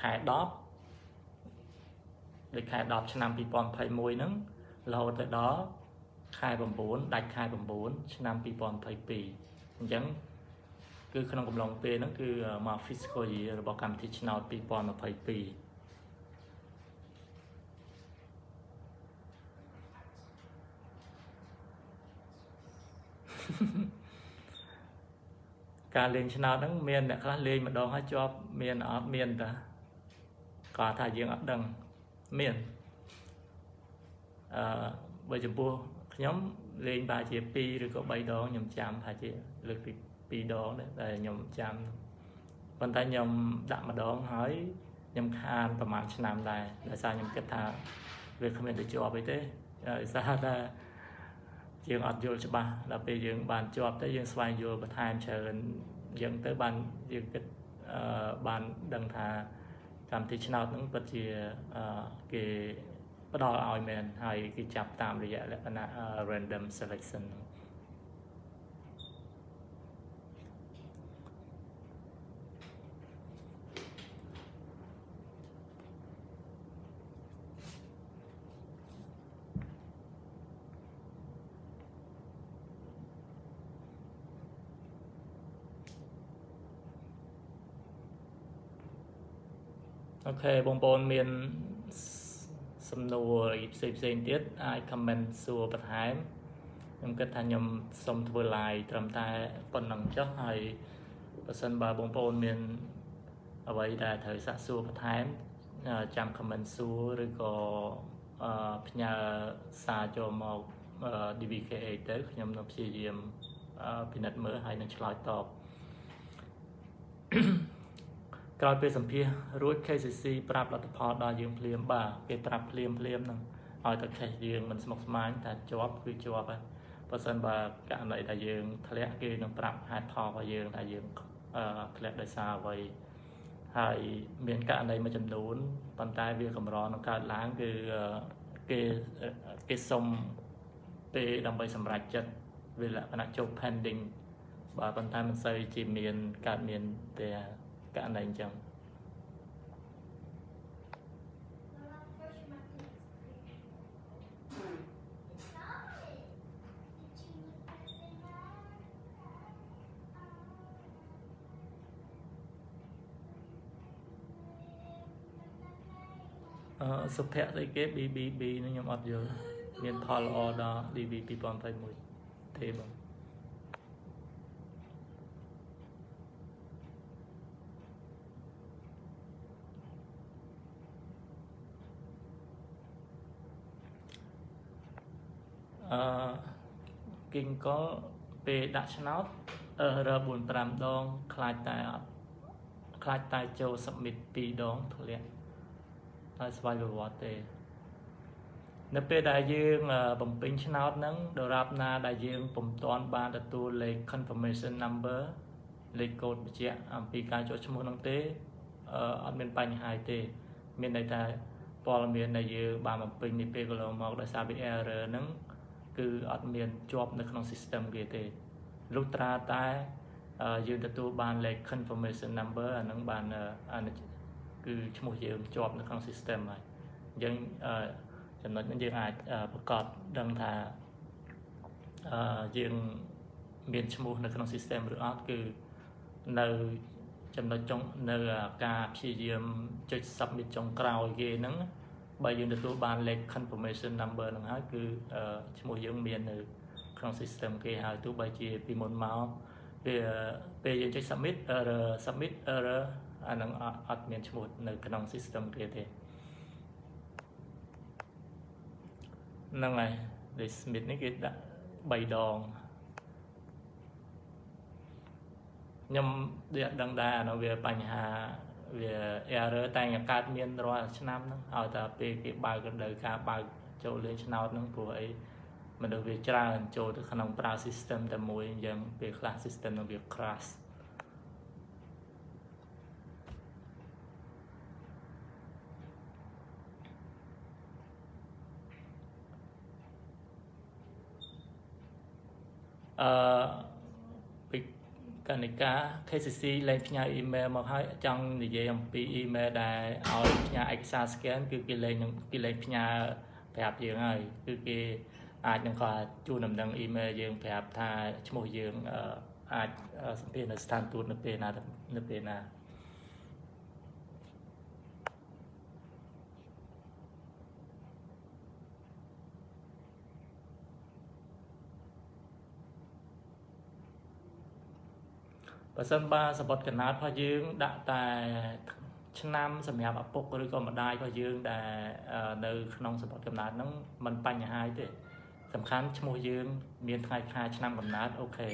ខែ10ដូចខែ10ឆ្នាំ2021ហ្នឹងរហូតទៅដល់ ខែ9ដាច់ខែ9ឆ្នាំ2022អញ្ចឹងគឺក្នុងកំឡុងពេលហ្នឹងគឺមក fiscal year របស់កម្មវិធីឆ្នោត2022ការលេងឆ្នោតហ្នឹងមានអ្នកខ្លះលេងម្ដងហើយជាប់មានអត់មានតាគាត់ថាយើងអត់ដឹងមានអឺបើចំពោះ ខ្ញុំលេងបាជា2ឬក៏3ដងខ្ញុំចាំថាជាលើកទី2ដងដែរដែលខ្ញុំចាំប៉ុន្តែខ្ញុំដាក់ម្ដងហើយខ្ញុំខានប្រហែលឆ្នាំដែរដោយសារខ្ញុំគិតថាវាគ្មានទៅជាប់អីទេដោយសារថាយើងអត់យល់ច្បាស់ដល់ពេលយើងបានជាប់ទៅយើងស្វែងយល់បន្ថែមច្រើនយើងទៅបានយើងគិតអឺបានដឹងថាកម្មវិធីឆ្នោតហ្នឹងពិតជាគេ ផ្ដល់ឲ្យមែនហើយគេចាប់តាមរយៈលក្ខណៈ random selection អូខេបងប្អូនមាន សំណួរផ្សេងផ្សេងទៀតអាច comment សួរបន្ថែមខ្ញុំគិតថាខ្ញុំសូមធ្វើ live ត្រឹមតែប៉ុណ្្នឹងចុះហើយបើសិនបើបងប្អូនមានអ្វីដែលត្រូវសាកសួរបន្ថែមចាំ comment សួរឬក៏ផ្ញើសារចូលមក DVKA ទៅខ្ញុំនឹងព្យាយាមពិនិត្យមើលហើយនឹងឆ្លើយតប ក្រោយពេលសម្ភាសរួច KCC ប្រាប់លទ្ធផលដល់យើងភ្លាមបាទគេប្រាប់ភ្លាមភ្លាមហ្នឹងឲ្យតែ case យើងមិនស្មុគស្មាញតែជាប់គឺជាប់ហើយបើសិនបើករណីដែលយើងធ្លាក់គេនឹងប្រាប់ហេតុផលរបស់យើងថាយើងអឺធ្លាក់ដោយសារអ្វីហើយមានករណីមួយចំនួនប៉ុន្តែវាកម្រនឹងកើតឡើងគឺគេគេសុំពេលដើម្បីសម្រេចចិត្តវាលក្ខណៈចូល pending បាទប៉ុន្តែមិនសូវជាមានកើតមានតែ ករណីអញ្ចឹងអឺសុភ័ក្រស្អីគេ BBB នេះខ្ញុំអត់យល់មានផលល្អដល់ DV 2021ទេបង អឺគីងកលពេលដាក់ឆ្នោតអឺរើ4 5ដងខ្លាចតែអត់ខ្លាចតែចូល submit 2ដងធ្លាក់ហើយស្វ័យប្រវត្តិទេ នៅពេលដែលយើងបំពេញឆ្នោតហ្នឹងដរាបណាដែលយើងពុំទាន់បានទទួលលេខ confirmation number លេខកូដបញ្ជាក់អំពីការចុះឈ្មោះហ្នឹងទេអត់មានបញ្ហាទេ មានន័យថាព័ត៌មានដែលយើងបានបំពេញនេះពេលកន្លងមកដោយសារវា error ហ្នឹង គឺអត់មានជាប់នៅក្នុង system គេទេលុះត្រាតែយើងទទួលបានលេខ confirmation number អានឹងបានអានេះគឺឈ្មោះយើងជាប់នៅក្នុង system ហើយអញ្ចឹងចំណុចនេះយើងអាចប្រកាសដឹងថាអឺយើងមានឈ្មោះនៅក្នុង system ឬអត់គឺនៅចំណុចចុងនៅការព្យាយាមចុច submit ចុងក្រោយគេហ្នឹង បើយើងទទួលបានលេខ confirmation number ហ្នឹងហើយគឺឈ្មោះយើងមាននៅក្នុង system គេហើយទោះបីជាពីមុនមកពេលពេលយើងចុច submit error submit error អាហ្នឹងអត់មានឈ្មោះនៅក្នុង system គេទេហ្នឹងហើយ the submit នេះគេដាក់3ដងខ្ញុំដូចដឹងដែរអានោះវាបញ្ហា វា error តែងកើតមានរាល់ឆ្នាំហ្នឹងឲ្យតែពេលគេបើកនៅការបើកចូលលេងឆ្នោតហ្នឹងព្រោះអីមនុស្សវាច្រើនចូលទៅក្នុងប្រើ system តែមួយអញ្ចឹងពេលខ្លះ system នឹងវា crash អឺ កណិកា KCC លែងផ្ញើអ៊ីមែលមកហើយចង់និយាយអំពីអ៊ីមែលដែលឲ្យផ្ញើឯកសារ scan គឺគេលែងគេលែងផ្ញើប្រាប់យើងហើយគឺគេអាចនឹងគាត់ជូនដំណឹងអ៊ីមែលយើងប្រាប់ថាឈ្មោះយើងអាចសម្ភារនៅស្ថានទូតនៅពេលណានៅពេលណា បើសិនបើសបុតកណាតរបស់យើងដាក់តែឆ្នាំសម្រាប់ឪពុកឬក៏ម្ដាយរបស់យើងដែលនៅក្នុងសបុតកំណើតហ្នឹងมันបញ្ហាទេសំខាន់ឈ្មោះយើង មានថ្ងៃខែឆ្នាំកំណើតអូខេ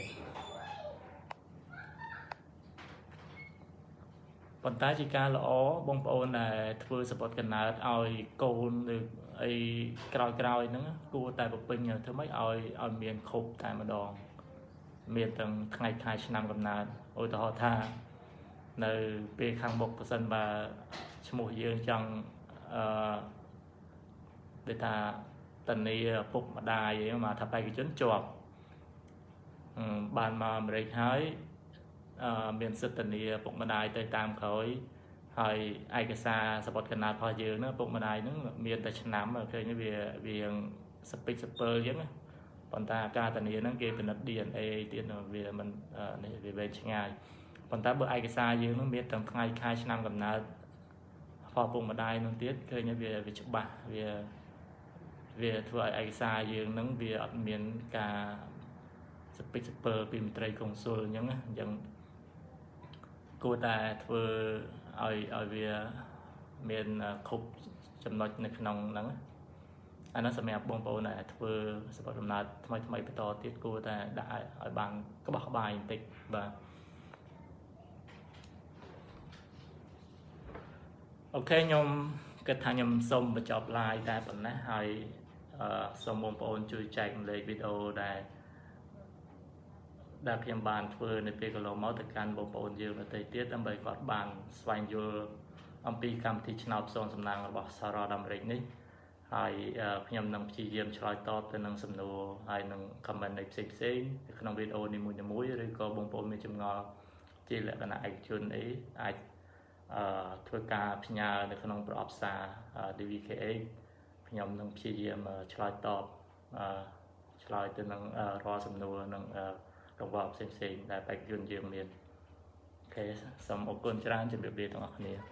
ប៉ុន្តែជាការល្អបងប្អូនដែលធ្វើសបុតកំណើតឲ្យកូនឬអីក្រោយក្រោយហ្នឹងគួរតែបំពេញធ្វើម៉េចឲ្យឲ្យមានគ្រប់តែម្ដង មានទាំងថ្ងៃខែឆ្នាំកំណើត ឧទាហរណ៍ថានៅពេលខាងមុខប្រសិនបើឈ្មោះយើងចង់អឺដូចថាតនីពុកម្ដាយអីមកថាបេក្ខជនជាប់បានមកអាមេរិកហើយអឺមានសិទ្ធិតនីពុកម្ដាយទៅតាមក្រោយហើយឯកសារសបុតកណាតរបស់យើងហ្នឹងពុកម្ដាយហ្នឹងមានតែឆ្នាំឃើញវាវាសពេចសពើអញ្ចឹងណា ប៉ុន្តែការធានាហ្នឹងគេពិនិត្យ DNA ទៀតវាមិននេះវាវែងឆ្ងាយប៉ុន្តែបើឯកសារយើងហ្នឹងមានទាំងថ្ងៃខែឆ្នាំកំណើតផងពុកម្ដាយហ្នឹងទៀតឃើញវាវាច្បាស់វាវាធ្វើឲ្យឯកសារយើងហ្នឹងវាអត់មានការសពេចសពើពីមន្ត្រីកុងស៊ុលអញ្ចឹងអញ្ចឹងគួរតែធ្វើឲ្យឲ្យវាមានគ្រប់ចំណុចនៅក្នុងហ្នឹង អានោះសម្រាប់បងប្អូនដែលធ្វើសពដំណើរថ្មីថ្មីបន្តទៀតគួរតែដាក់ឲ្យបានក្បោះក្បាយបន្តិចបាទអូខេខ្ញុំគិតថាខ្ញុំសូមបញ្ចប់ live តែប៉ុណ្ណេះហើយសូមបងប្អូនជួយចែករំលែកវីដេអូដែលដែលខ្ញុំបានធ្វើនៅពេលកន្លងមកទៅកាន់បងប្អូនយើងដទៃទៀតដើម្បីគាត់បានស្វែងយល់អំពីកម្មវិធីឆ្នោតផ្សងសំណាងរបស់សារ៉ាអាមេរិកនេះ ហើយខ្ញុំនឹងព្យាយាមឆ្លើយតបទៅនឹងសំណួរហើយនឹង comment នៃផ្សេងផ្សេងនៅក្នុងវីដេអូនីមួយៗឬក៏បងប្អូនមានចម្ងល់ជាលក្ខណៈឯកជនអីអាចអឺធ្វើការផ្ញើនៅក្នុងប្រអប់សារ DVKA ខ្ញុំនឹងព្យាយាមឆ្លើយតបអឺឆ្លើយទៅនឹងរាល់សំណួរនិងកង្វល់ផ្សេងៗដែលបេក្ខជនយើងមានអូខេសូមអរគុណច្រើនជម្រាបលាទាំងអស់គ្នា